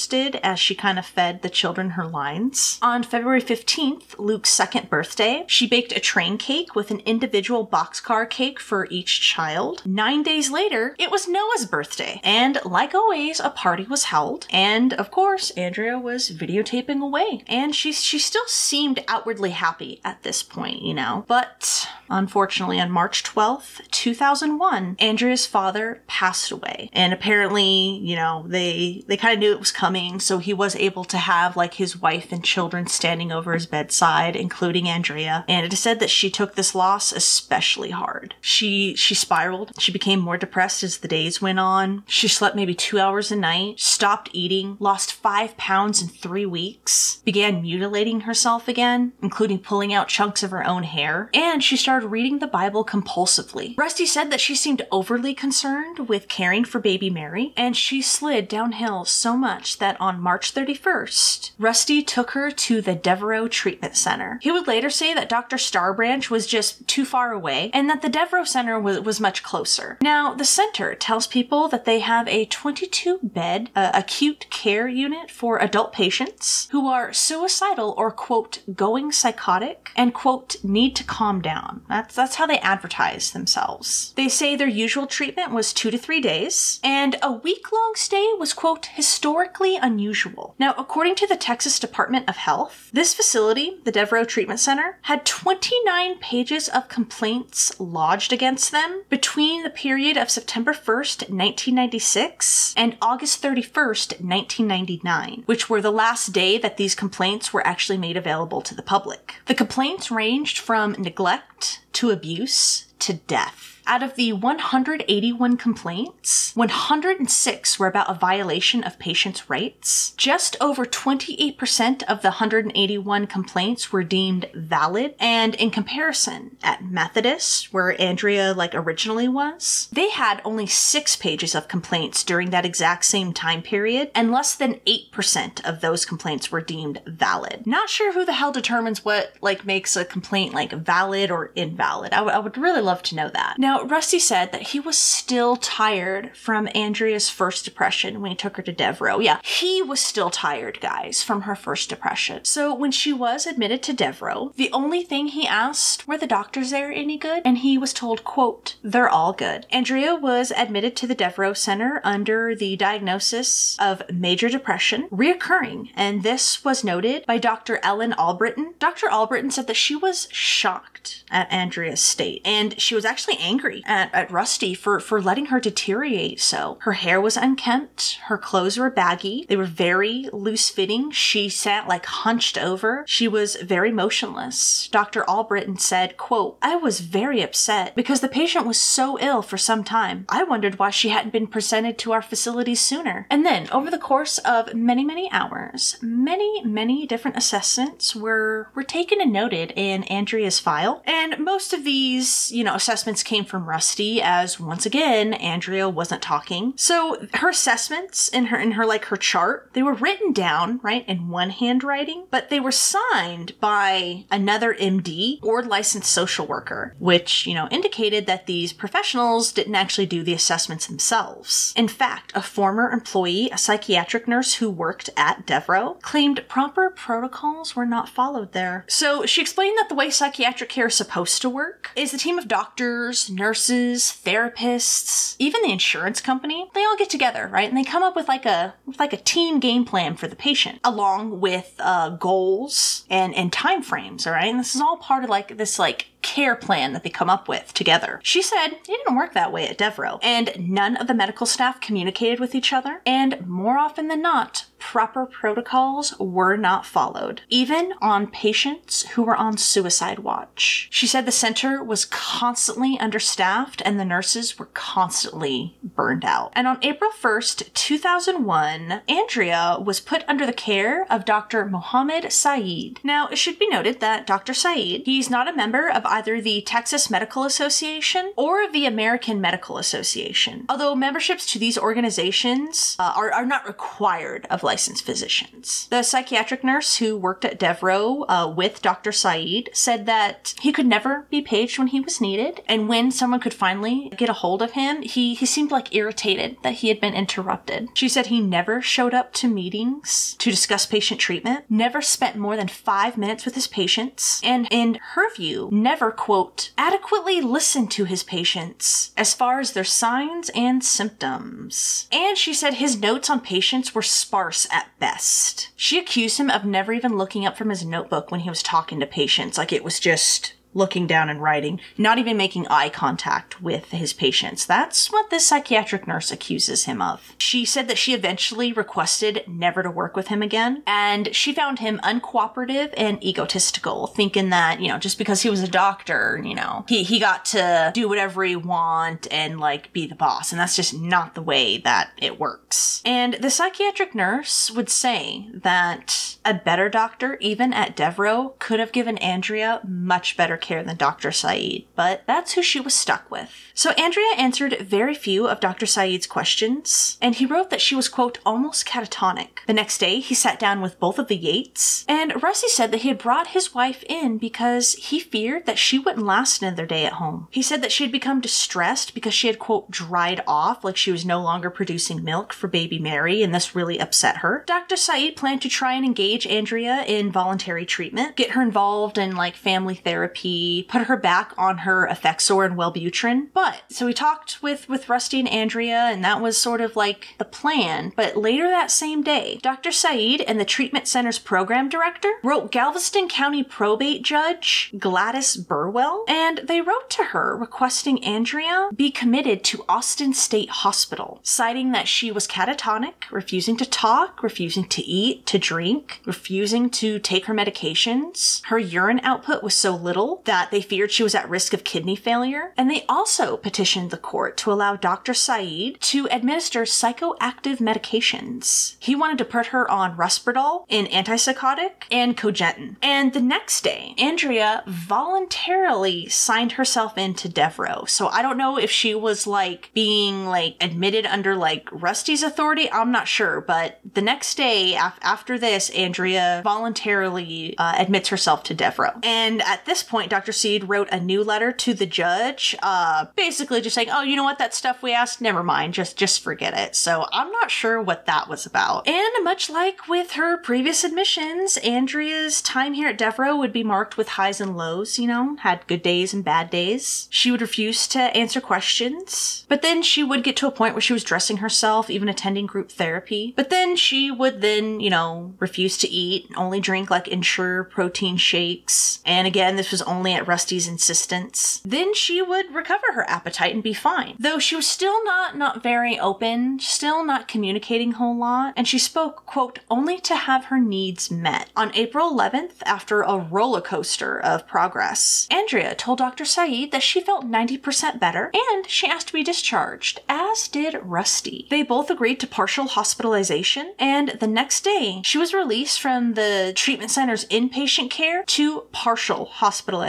as she kind of fed the children her lines. On February 15th, Luke's second birthday, she baked a train cake with an individual boxcar cake for each child. Nine days later, it was Noah's birthday, and like always, a party was held. And of course, Andrea was videotaping away, and she she still seemed outwardly happy at this point, you know. But unfortunately, on March 12th, 2001, Andrea's father passed away, and apparently, you know, they they kind of knew it was coming, so he was able to have like his wife and children standing over his bedside, including Andrea. And it is said that she took this loss especially hard. She she spiraled. She became more depressed as the days went on. She slept maybe two hours a night, stopped eating, lost five pounds in three weeks, began mutilating herself again, including pulling out chunks of her own hair, and she started reading the Bible compulsively. Rusty said that she seemed overly concerned with caring for baby Mary, and she slid downhill so much that on March 31st, Rusty took her to the Devereux Treatment Center. He would later say that Dr. Starbranch was just too far away and that the Devereux Center was, was much closer. Now, the center tells people that they have a 22 bed uh, acute care unit for adult patients who are suicidal or, quote, going psychotic and, quote, need to calm down. That's, that's how they advertise themselves. They say their usual treatment was two to three days, and a week long stay was, quote, historically unusual. Now, according to the Texas Department of Health, this facility, the Devereux Treatment Center, had 29 pages of complaints lodged against them between the period of September 1st, 1996 and August 31st, 1999, which were the last day that these complaints were actually made available to the public. The complaints ranged from neglect to abuse to death. Out of the 181 complaints, 106 were about a violation of patients' rights. Just over 28% of the 181 complaints were deemed valid, and in comparison, at Methodist, where Andrea like originally was, they had only 6 pages of complaints during that exact same time period, and less than 8% of those complaints were deemed valid. Not sure who the hell determines what like makes a complaint like valid or invalid. I, w- I would really love to know that. Now, Rusty said that he was still tired from Andrea's first depression when he took her to Devereux. Yeah, he was still tired, guys, from her first depression. So when she was admitted to Devereux, the only thing he asked, were the doctors there any good? And he was told, quote, they're all good. Andrea was admitted to the Devereux Center under the diagnosis of major depression, reoccurring, and this was noted by Dr. Ellen Albritton. Dr. Albritton said that she was shocked at Andrea's state, and she was actually angry at, at Rusty for, for letting her deteriorate so. Her hair was unkempt, her clothes were baggy, they were very loose fitting. She sat like hunched over. She was very motionless. Dr. Albritton said, quote, I was very upset because the patient was so ill for some time. I wondered why she hadn't been presented to our facility sooner. And then, over the course of many, many hours, many, many different assessments were, were taken and noted in Andrea's file. And most of these, you know, assessments came from Rusty as once again, Andrea wasn't talking. So her assessments in her, in her, like her chart, they were written down, right, in one handwriting, but they were signed by another MD or licensed social worker, which, you know, indicated that these professionals didn't actually do the assessments themselves. In fact, a former employee, a psychiatric nurse who worked at Devereux, claimed proper protocols were not followed there. So she explained that the way psychiatric care is supposed to work is a team of doctors, nurses, therapists, even the insurance company, they all get together, right? And they come up with like a with like a team game plan for the patient, along with uh, goals and and time frames. All right, and this is all part of like this like care plan that they come up with together. She said it didn't work that way at Devereux, and none of the medical staff communicated with each other, and more often than not, proper protocols were not followed, even on patients who were on suicide watch. She said the center was constantly understaffed and the nurses were constantly burned out. And on April 1st, 2001, Andrea was put under the care of Dr. Mohammed Saeed. Now, it should be noted that Dr. Saeed, he's not a member of either the Texas Medical Association or the American Medical Association. Although memberships to these organizations uh, are, are not required of licensed physicians. The psychiatric nurse who worked at Devereux uh, with Dr. Saeed said that he could never be paged when he was needed, and when someone could finally get a hold of him, he, he seemed like irritated that he had been interrupted. She said he never showed up to meetings to discuss patient treatment, never spent more than five minutes with his patients, and in her view, never, quote, adequately listened to his patients as far as their signs and symptoms. And she said his notes on patients were sparse at best. She accused him of never even looking up from his notebook when he was talking to patients, like it was just looking down and writing, not even making eye contact with his patients. That's what this psychiatric nurse accuses him of. She said that she eventually requested never to work with him again, and she found him uncooperative and egotistical, thinking that, you know, just because he was a doctor, you know, he, he got to do whatever he want and like be the boss, and that's just not the way that it works. And the psychiatric nurse would say that a better doctor, even at Devereux, could have given Andrea much better care than Dr. Saeed, but that's who she was stuck with. So Andrea answered very few of Dr. Saeed's questions, and he wrote that she was, quote, almost catatonic. The next day, he sat down with both of the Yates, and Rusty said that he had brought his wife in because he feared that she wouldn't last another day at home. He said that she had become distressed because she had, quote, dried off, like she was no longer producing milk for baby Mary, and this really upset her. Dr. Saeed planned to try and engage Andrea in voluntary treatment, get her involved in like family therapy, put her back on her Effexor and Wellbutrin. But so we talked with with Rusty and Andrea, and that was sort of like the plan. But later that same day, Dr. Saeed and the treatment center's program director wrote Galveston County probate judge Gladys Burwell, and they wrote to her requesting Andrea be committed to Austin State Hospital, citing that she was catatonic, refusing to talk, refusing to eat, to drink, refusing to take her medications. Her urine output was so little that they feared she was at risk of kidney failure. And they also petitioned the court to allow Dr. Saeed to administer psychoactive medications. He wanted to put her on Risperdal, an antipsychotic, and Cogentin. And the next day, Andrea voluntarily signed herself into Devereux. So I don't know if she was like being like admitted under like Rusty's authority. I'm not sure. But the next day af- after this, Andrea voluntarily uh, admits herself to Devereux. And at this point, Dr. Saeed wrote a new letter to the judge, uh, basically just saying, "Oh, you know what? That stuff we asked, never mind. Just just forget it." So I'm not sure what that was about. And much like with her previous admissions, Andrea's time here at Devereux would be marked with highs and lows. You know, had good days and bad days. She would refuse to answer questions, but then she would get to a point where she was dressing herself, even attending group therapy. But then she would then, you know, refuse to eat, only drink like Ensure protein shakes. And again, this was only at Rusty's insistence. Then she would recover her appetite and be fine. Though she was still not not very open, still not communicating a whole lot, and she spoke, quote, only to have her needs met. On April 11th, after a roller coaster of progress, Andrea told Dr. Saeed that she felt 90% better and she asked to be discharged, as did Rusty. They both agreed to partial hospitalization, and the next day, she was released from the treatment center's inpatient care to partial hospitalization,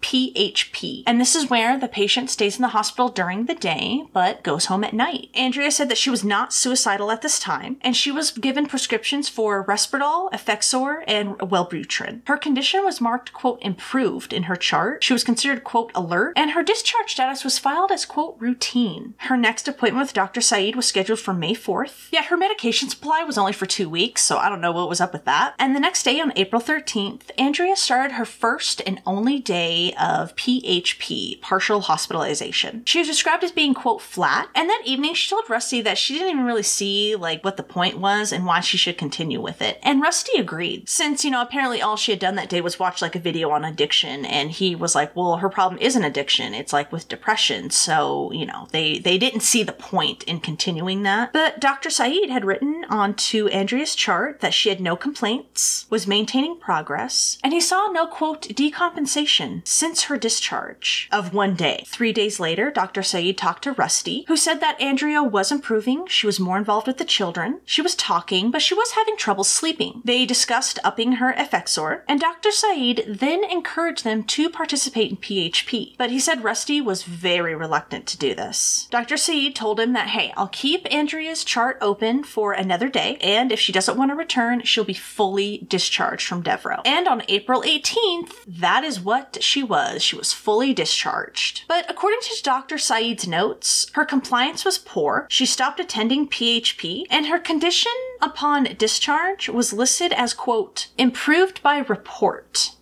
PHP. And this is where the patient stays in the hospital during the day but goes home at night. Andrea said that she was not suicidal at this time, and she was given prescriptions for Risperdal, Effexor, and Wellbutrin. Her condition was marked, quote, improved in her chart. She was considered, quote, alert, and her discharge status was filed as, quote, routine. Her next appointment with Dr. Saeed was scheduled for May 4th. Yet her medication supply was only for two weeks, so I don't know what was up with that. And the next day, on April 13th, Andrea started her first and only day of PHP, partial hospitalization. She was described as being, quote, flat, and that evening she told Rusty that she didn't even really see, like, what the point was and why she should continue with it. And Rusty agreed, since, you know, apparently all she had done that day was watch, like, a video on addiction, and he was like, well, her problem isn't addiction, it's, like, with depression, so, you know, they, they didn't see the point in continuing that. But Dr. Saeed had written onto Andrea's chart that she had no complaints, was maintaining progress, and he saw no, quote, decompensation since her discharge of one day. Three days later, Dr. Saeed talked to Rusty, who said that Andrea was improving, she was more involved with the children, she was talking, but she was having trouble sleeping. They discussed upping her Effexor, and Dr. Saeed then encouraged them to participate in PHP, but he said Rusty was very reluctant to do this. Dr. Saeed told him that, hey, I'll keep Andrea's chart open for another day, and if she doesn't want to return, she'll be fully discharged from Devereux. And on April 18th, that is what she was. She was fully discharged. But according to Dr. Saeed's notes, her compliance was poor. She stopped attending PHP, and her condition upon discharge was listed as, quote, improved by report.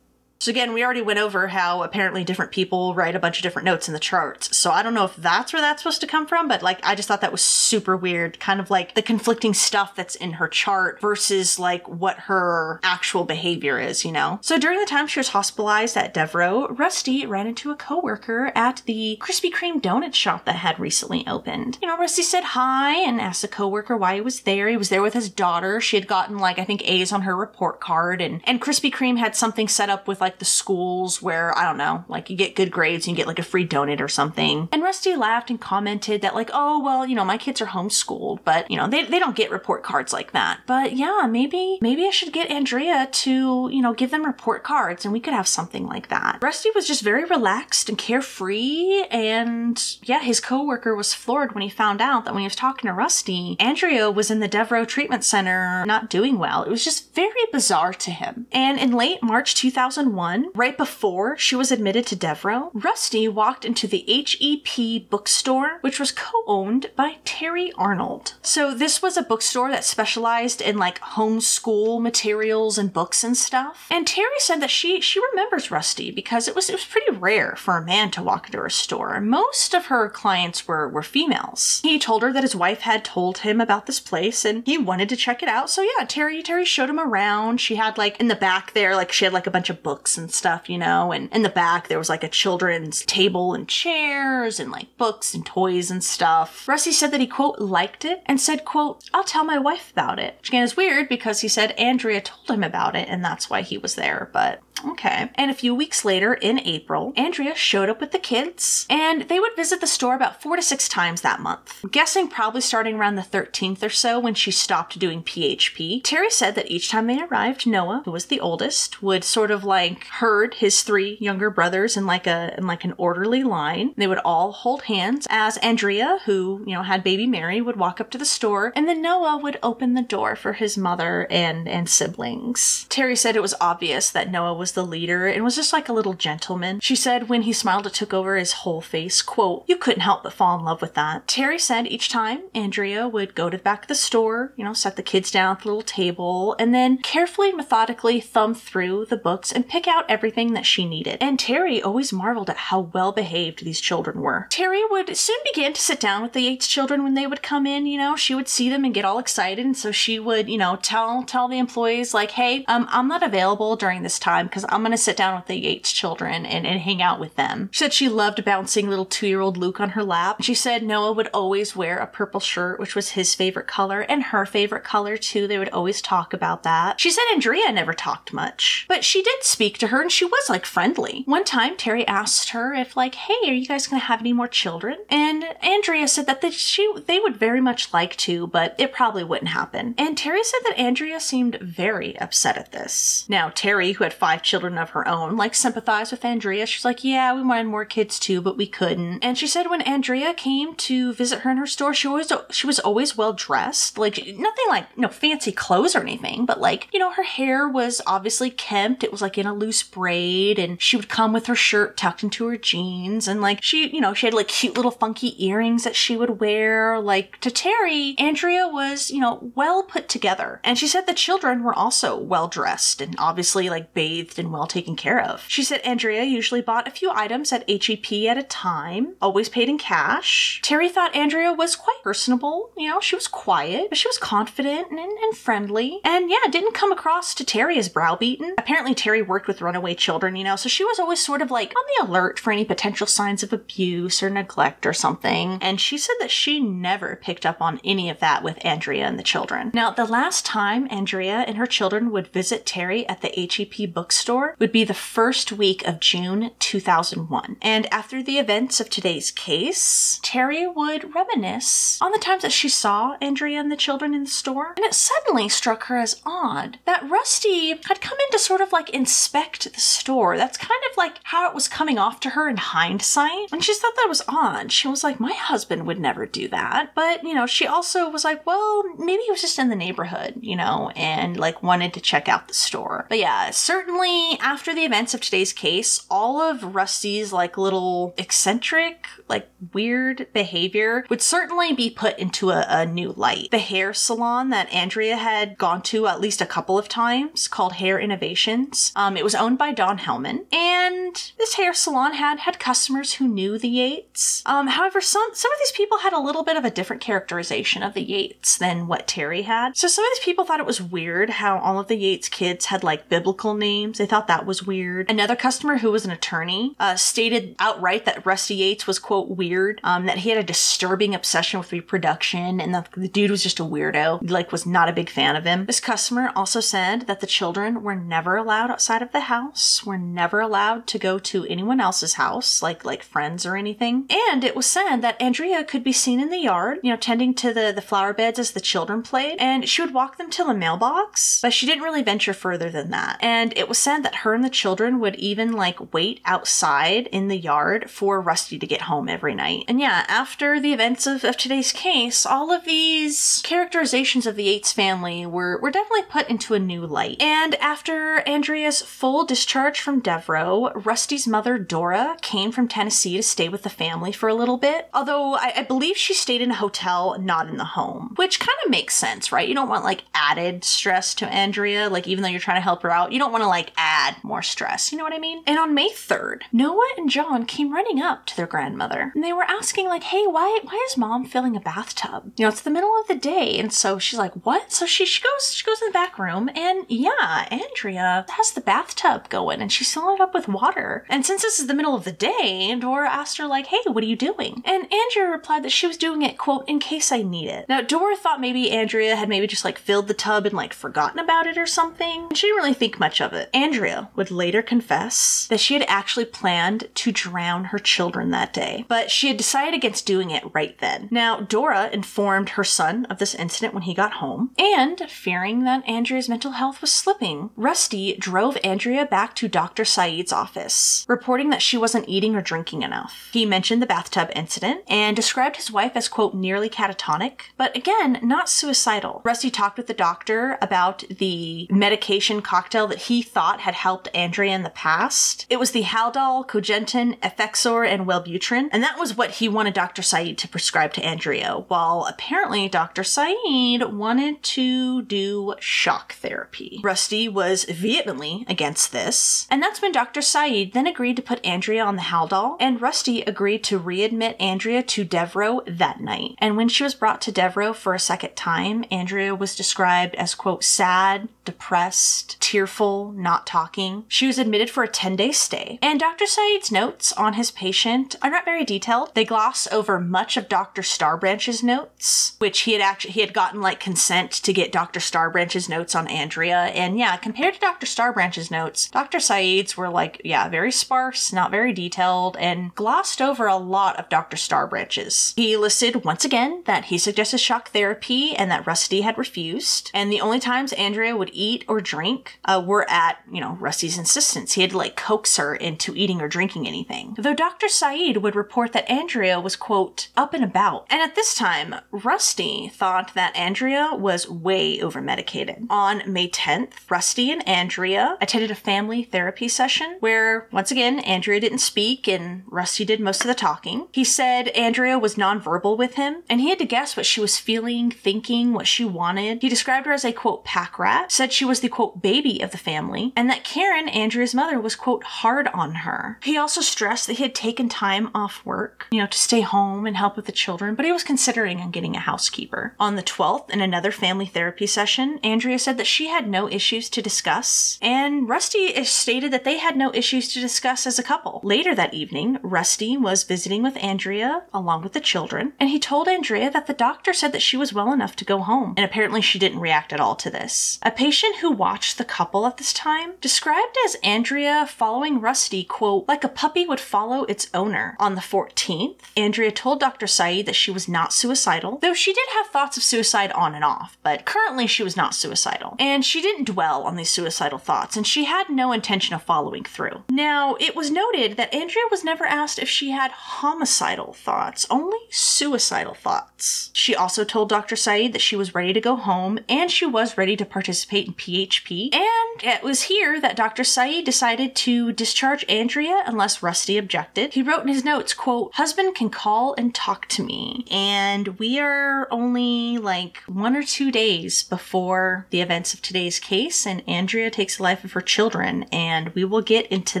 So again, we already went over how apparently different people write a bunch of different notes in the charts. So I don't know if that's where that's supposed to come from, but like I just thought that was super weird, kind of like the conflicting stuff that's in her chart versus like what her actual behavior is, you know? So during the time she was hospitalized at Devereux, Rusty ran into a coworker at the Krispy Kreme donut shop that had recently opened. You know, Rusty said hi and asked the coworker why he was there. He was there with his daughter. She had gotten like I think A's on her report card and and Krispy Kreme had something set up with like the schools where, I don't know, like you get good grades and you get like a free donut or something. And Rusty laughed and commented that, like, oh, well, you know, my kids are homeschooled, but, you know, they, they don't get report cards like that. But yeah, maybe, maybe I should get Andrea to, you know, give them report cards and we could have something like that. Rusty was just very relaxed and carefree. And yeah, his coworker was floored when he found out that when he was talking to Rusty, Andrea was in the Devereux Treatment Center not doing well. It was just very bizarre to him. And in late March 2001, right before she was admitted to Devereux, Rusty walked into the HEP bookstore, which was co-owned by Terry Arnold. So this was a bookstore that specialized in like homeschool materials and books and stuff. And Terry said that she she remembers Rusty because it was it was pretty rare for a man to walk into her store. Most of her clients were were females. He told her that his wife had told him about this place and he wanted to check it out. So yeah, Terry Terry showed him around. She had like in the back there like she had like a bunch of books and stuff, you know, and in the back there was like a children's table and chairs and like books and toys and stuff. Rusty said that he quote liked it and said quote I'll tell my wife about it. Which again is weird because he said Andrea told him about it and that's why he was there, but Okay. And a few weeks later, in April, Andrea showed up with the kids, and they would visit the store about four to six times that month. Guessing probably starting around the 13th or so when she stopped doing PHP. Terry said that each time they arrived, Noah, who was the oldest, would sort of like herd his three younger brothers in like a in like an orderly line. They would all hold hands as Andrea, who, you know, had baby Mary, would walk up to the store, and then Noah would open the door for his mother and and siblings. Terry said it was obvious that Noah was the leader and was just like a little gentleman. She said when he smiled, it took over his whole face. Quote, You couldn't help but fall in love with that. Terry said each time Andrea would go to the back of the store, you know, set the kids down at the little table, and then carefully, methodically thumb through the books and pick out everything that she needed. And Terry always marveled at how well behaved these children were. Terry would soon begin to sit down with the Yates children when they would come in, you know, she would see them and get all excited, and so she would, you know, tell tell the employees like, hey, um, I'm not available during this time because I'm gonna sit down with the Yates children and, and hang out with them. She said she loved bouncing little two-year-old Luke on her lap. She said Noah would always wear a purple shirt, which was his favorite color and her favorite color too. They would always talk about that. She said Andrea never talked much, but she did speak to her and she was like friendly. One time Terry asked her if like, hey, are you guys gonna have any more children? And Andrea said that she they would very much like to, but it probably wouldn't happen. And Terry said that Andrea seemed very upset at this. Now Terry, who had five children of her own, like sympathize with Andrea. She's like, yeah, we wanted more kids too, but we couldn't. And she said when Andrea came to visit her in her store, she always she was always well dressed, like nothing like know fancy clothes or anything, but like you know her hair was obviously kempt. It was like in a loose braid, and she would come with her shirt tucked into her jeans, and like she you know she had like cute little funky earrings that she would wear. Like to Terry, Andrea was you know well put together, and she said the children were also well dressed and obviously like bathed and well taken care of. She said Andrea usually bought a few items at HEP at a time, always paid in cash. Terry thought Andrea was quite personable. You know, she was quiet, but she was confident and, and friendly. And yeah, didn't come across to Terry as browbeaten. Apparently, Terry worked with runaway children, you know, so she was always sort of like on the alert for any potential signs of abuse or neglect or something. And she said that she never picked up on any of that with Andrea and the children. Now, the last time Andrea and her children would visit Terry at the HEP bookstore would be the first week of June 2001. And after the events of today's case, Terry would reminisce on the times that she saw Andrea and the children in the store. And it suddenly struck her as odd that Rusty had come in to sort of like inspect the store. That's kind of like how it was coming off to her in hindsight. And she thought that was odd. She was like, my husband would never do that. But, you know, she also was like, well, maybe he was just in the neighborhood, you know, and like wanted to check out the store. But yeah, certainly after the events of today's case, all of Rusty's like little eccentric, like weird behavior would certainly be put into a, a new light. The hair salon that Andrea had gone to at least a couple of times called Hair Innovations. Um, it was owned by Don Hellman, and this hair salon had had customers who knew the Yates. Um, however, some some of these people had a little bit of a different characterization of the Yates than what Terry had. So some of these people thought it was weird how all of the Yates kids had like biblical names. They thought that was weird. Another customer who was an attorney uh, stated outright that Rusty Yates was quote weird. Um, that he had a disturbing obsession with reproduction, and the, the dude was just a weirdo. Like was not a big fan of him. This customer also said that the children were never allowed outside of the house. Were never allowed to go to anyone else's house, like like friends or anything. And it was said that Andrea could be seen in the yard, you know, tending to the the flower beds as the children played, and she would walk them to the mailbox, but she didn't really venture further than that. And it was said that her and the children would even like wait outside in the yard for Rusty to get home every night. And yeah, after the events of, of today's case, all of these characterizations of the Yates family were, were definitely put into a new light. And after Andrea's full discharge from Devereux, Rusty's mother, Dora, came from Tennessee to stay with the family for a little bit. Although I, I believe she stayed in a hotel, not in the home, which kind of makes sense, right? You don't want like added stress to Andrea. Like, even though you're trying to help her out, you don't want to like add more stress. You know what I mean? And on May 3rd, Noah and John came running up to their grandmother and they were asking, like, hey, why, why is mom filling a bathtub? You know, it's the middle of the day. And so she's like, what? So she, she goes, she goes in the back room and yeah, Andrea has the bathtub going and she's filling it up with water. And since this is the middle of the day, Dora asked her, like, hey, what are you doing? And Andrea replied that she was doing it, quote, in case I need it. Now, Dora thought maybe Andrea had maybe just like filled the tub and like forgotten about it or something. She didn't really think much of it. Andrea would later confess that she had actually planned to drown her children that day, but she had decided against doing it right then. Now, Dora informed her son of this incident when he got home, and fearing that Andrea's mental health was slipping, Rusty drove Andrea back to Dr. Saeed's office, reporting that she wasn't eating or drinking enough. He mentioned the bathtub incident and described his wife as, quote, nearly catatonic, but again, not suicidal. Rusty talked with the doctor about the medication cocktail that he thought had helped Andrea in the past. It was the Haldol, Cogentin, Effexor, and Wellbutrin, and that was what he wanted Dr. Saeed to prescribe to Andrea, while apparently Dr. Saeed wanted to do shock therapy. Rusty was vehemently against this, and that's when Dr. Saeed then agreed to put Andrea on the Haldol, and Rusty agreed to readmit Andrea to Devereux that night. And when she was brought to Devereux for a second time, Andrea was described as, quote, sad, depressed, tearful, not talking. She was admitted for a 10 day stay. And Dr. Saeed's notes on his patient are not very detailed. They gloss over much of Dr. Starbranch's notes, which he had actually he had gotten like consent to get Dr. Starbranch's notes on Andrea. And yeah, compared to Dr. Starbranch's notes, Dr. Saeed's were like, yeah, very sparse, not very detailed, and glossed over a lot of Dr. Starbranch's. He listed once again that he suggested shock therapy and that Rusty had refused. And the only times Andrea would eat or drink uh, were at, you know, Rusty's insistence. He had to like coax her into eating or drinking anything. Though Dr. Saeed would report that Andrea was, quote, up and about. And at this time, Rusty thought that Andrea was way over medicated. On May 10th, Rusty and Andrea attended a family therapy session where, once again, Andrea didn't speak and Rusty did most of the talking. He said Andrea was nonverbal with him and he had to guess what she was feeling, thinking, what she wanted. He described her as a, quote, pack rat, said she was the, quote, baby of the family, and that Karen, Andrea's mother, was, quote, hard on her. He also stressed that he had taken time off work, you know, to stay home and help with the children, but he was considering on getting a housekeeper. On the 12th, in another family therapy session, Andrea said that she had no issues to discuss, and Rusty stated that they had no issues to discuss as a couple. Later that evening, Rusty was visiting with Andrea along with the children, and he told Andrea that the doctor said that she was well enough to go home, and apparently she didn't react at all to this. A patient who watched the couple at this time described as Andrea following Rusty, quote, like a puppy would follow its owner. On the 14th, Andrea told Dr. Saeed that she was not suicidal, though she did have thoughts of suicide on and off, but currently she was not suicidal. And she didn't dwell on these suicidal thoughts, and she had no intention of following through. Now, it was noted that Andrea was never asked if she had homicidal thoughts, only suicidal thoughts. She also told Dr. Saeed that she was ready to go home and she was ready to participate in PHP. And it was here that Dr. Saeed decided to discharge Andrea unless Rusty objected. He wrote in his notes, quote, husband can call and talk to me. And we are only like one or two days before the events of today's case, and Andrea takes the life of her children, and we will get into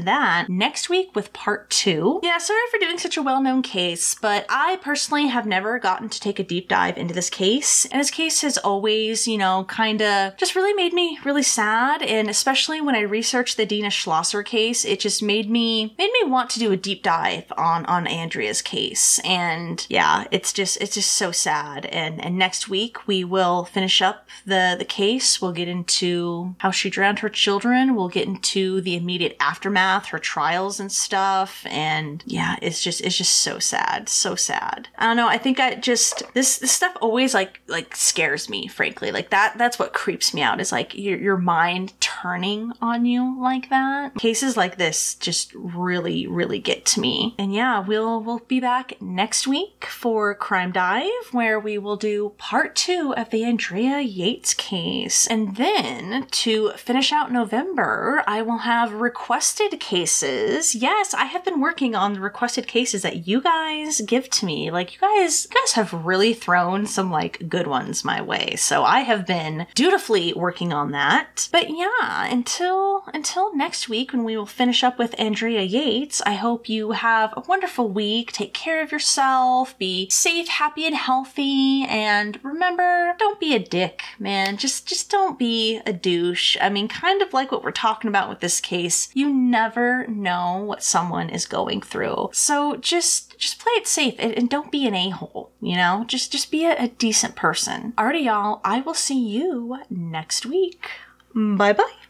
that next week with part two. Yeah, sorry for doing such a well-known case, but I personally have never gotten to take a deep dive into this case, and this case has always, you know, kind of just really made me really sad, and especially when I researched the Dena Schlosser case, it just made me made me want to do a deep dive on on Andrea's case, and yeah, it's just it's just so sad. And and next week we will finish up the the case. We'll get into how she drowned her children. We'll get into the immediate aftermath, her trials and stuff, and yeah, it's just it's just so sad, so sad. I don't know. I think I just this this stuff always like like scares me. Frankly, like that that's what creeps me out. Is like your your mind turning on you like that. Cases like this just really really get to me. And yeah, we'll we'll be back next week for Crime Dive, where we will do part two of the Andrea Yates case, and then to finish out November, I will have requested cases. Yes, I have been working on the requested cases that you guys give to me. Like you guys, you guys have really thrown some like good ones my way. So I have been dutifully working on that. But yeah, until until next week when we will finish up with Andrea Yates, I hope you have a wonderful week. Take care of yourself, be safe, happy, and healthy, and remember, don't be a dick, man. Just just don't be a douche. I mean, kind of like what we're talking about with this case. You never know what someone is going through. So just just play it safe and, and don't be an a-hole, you know? Just just be a, a decent person. Alrighty, y'all, I will see you next week. Bye bye.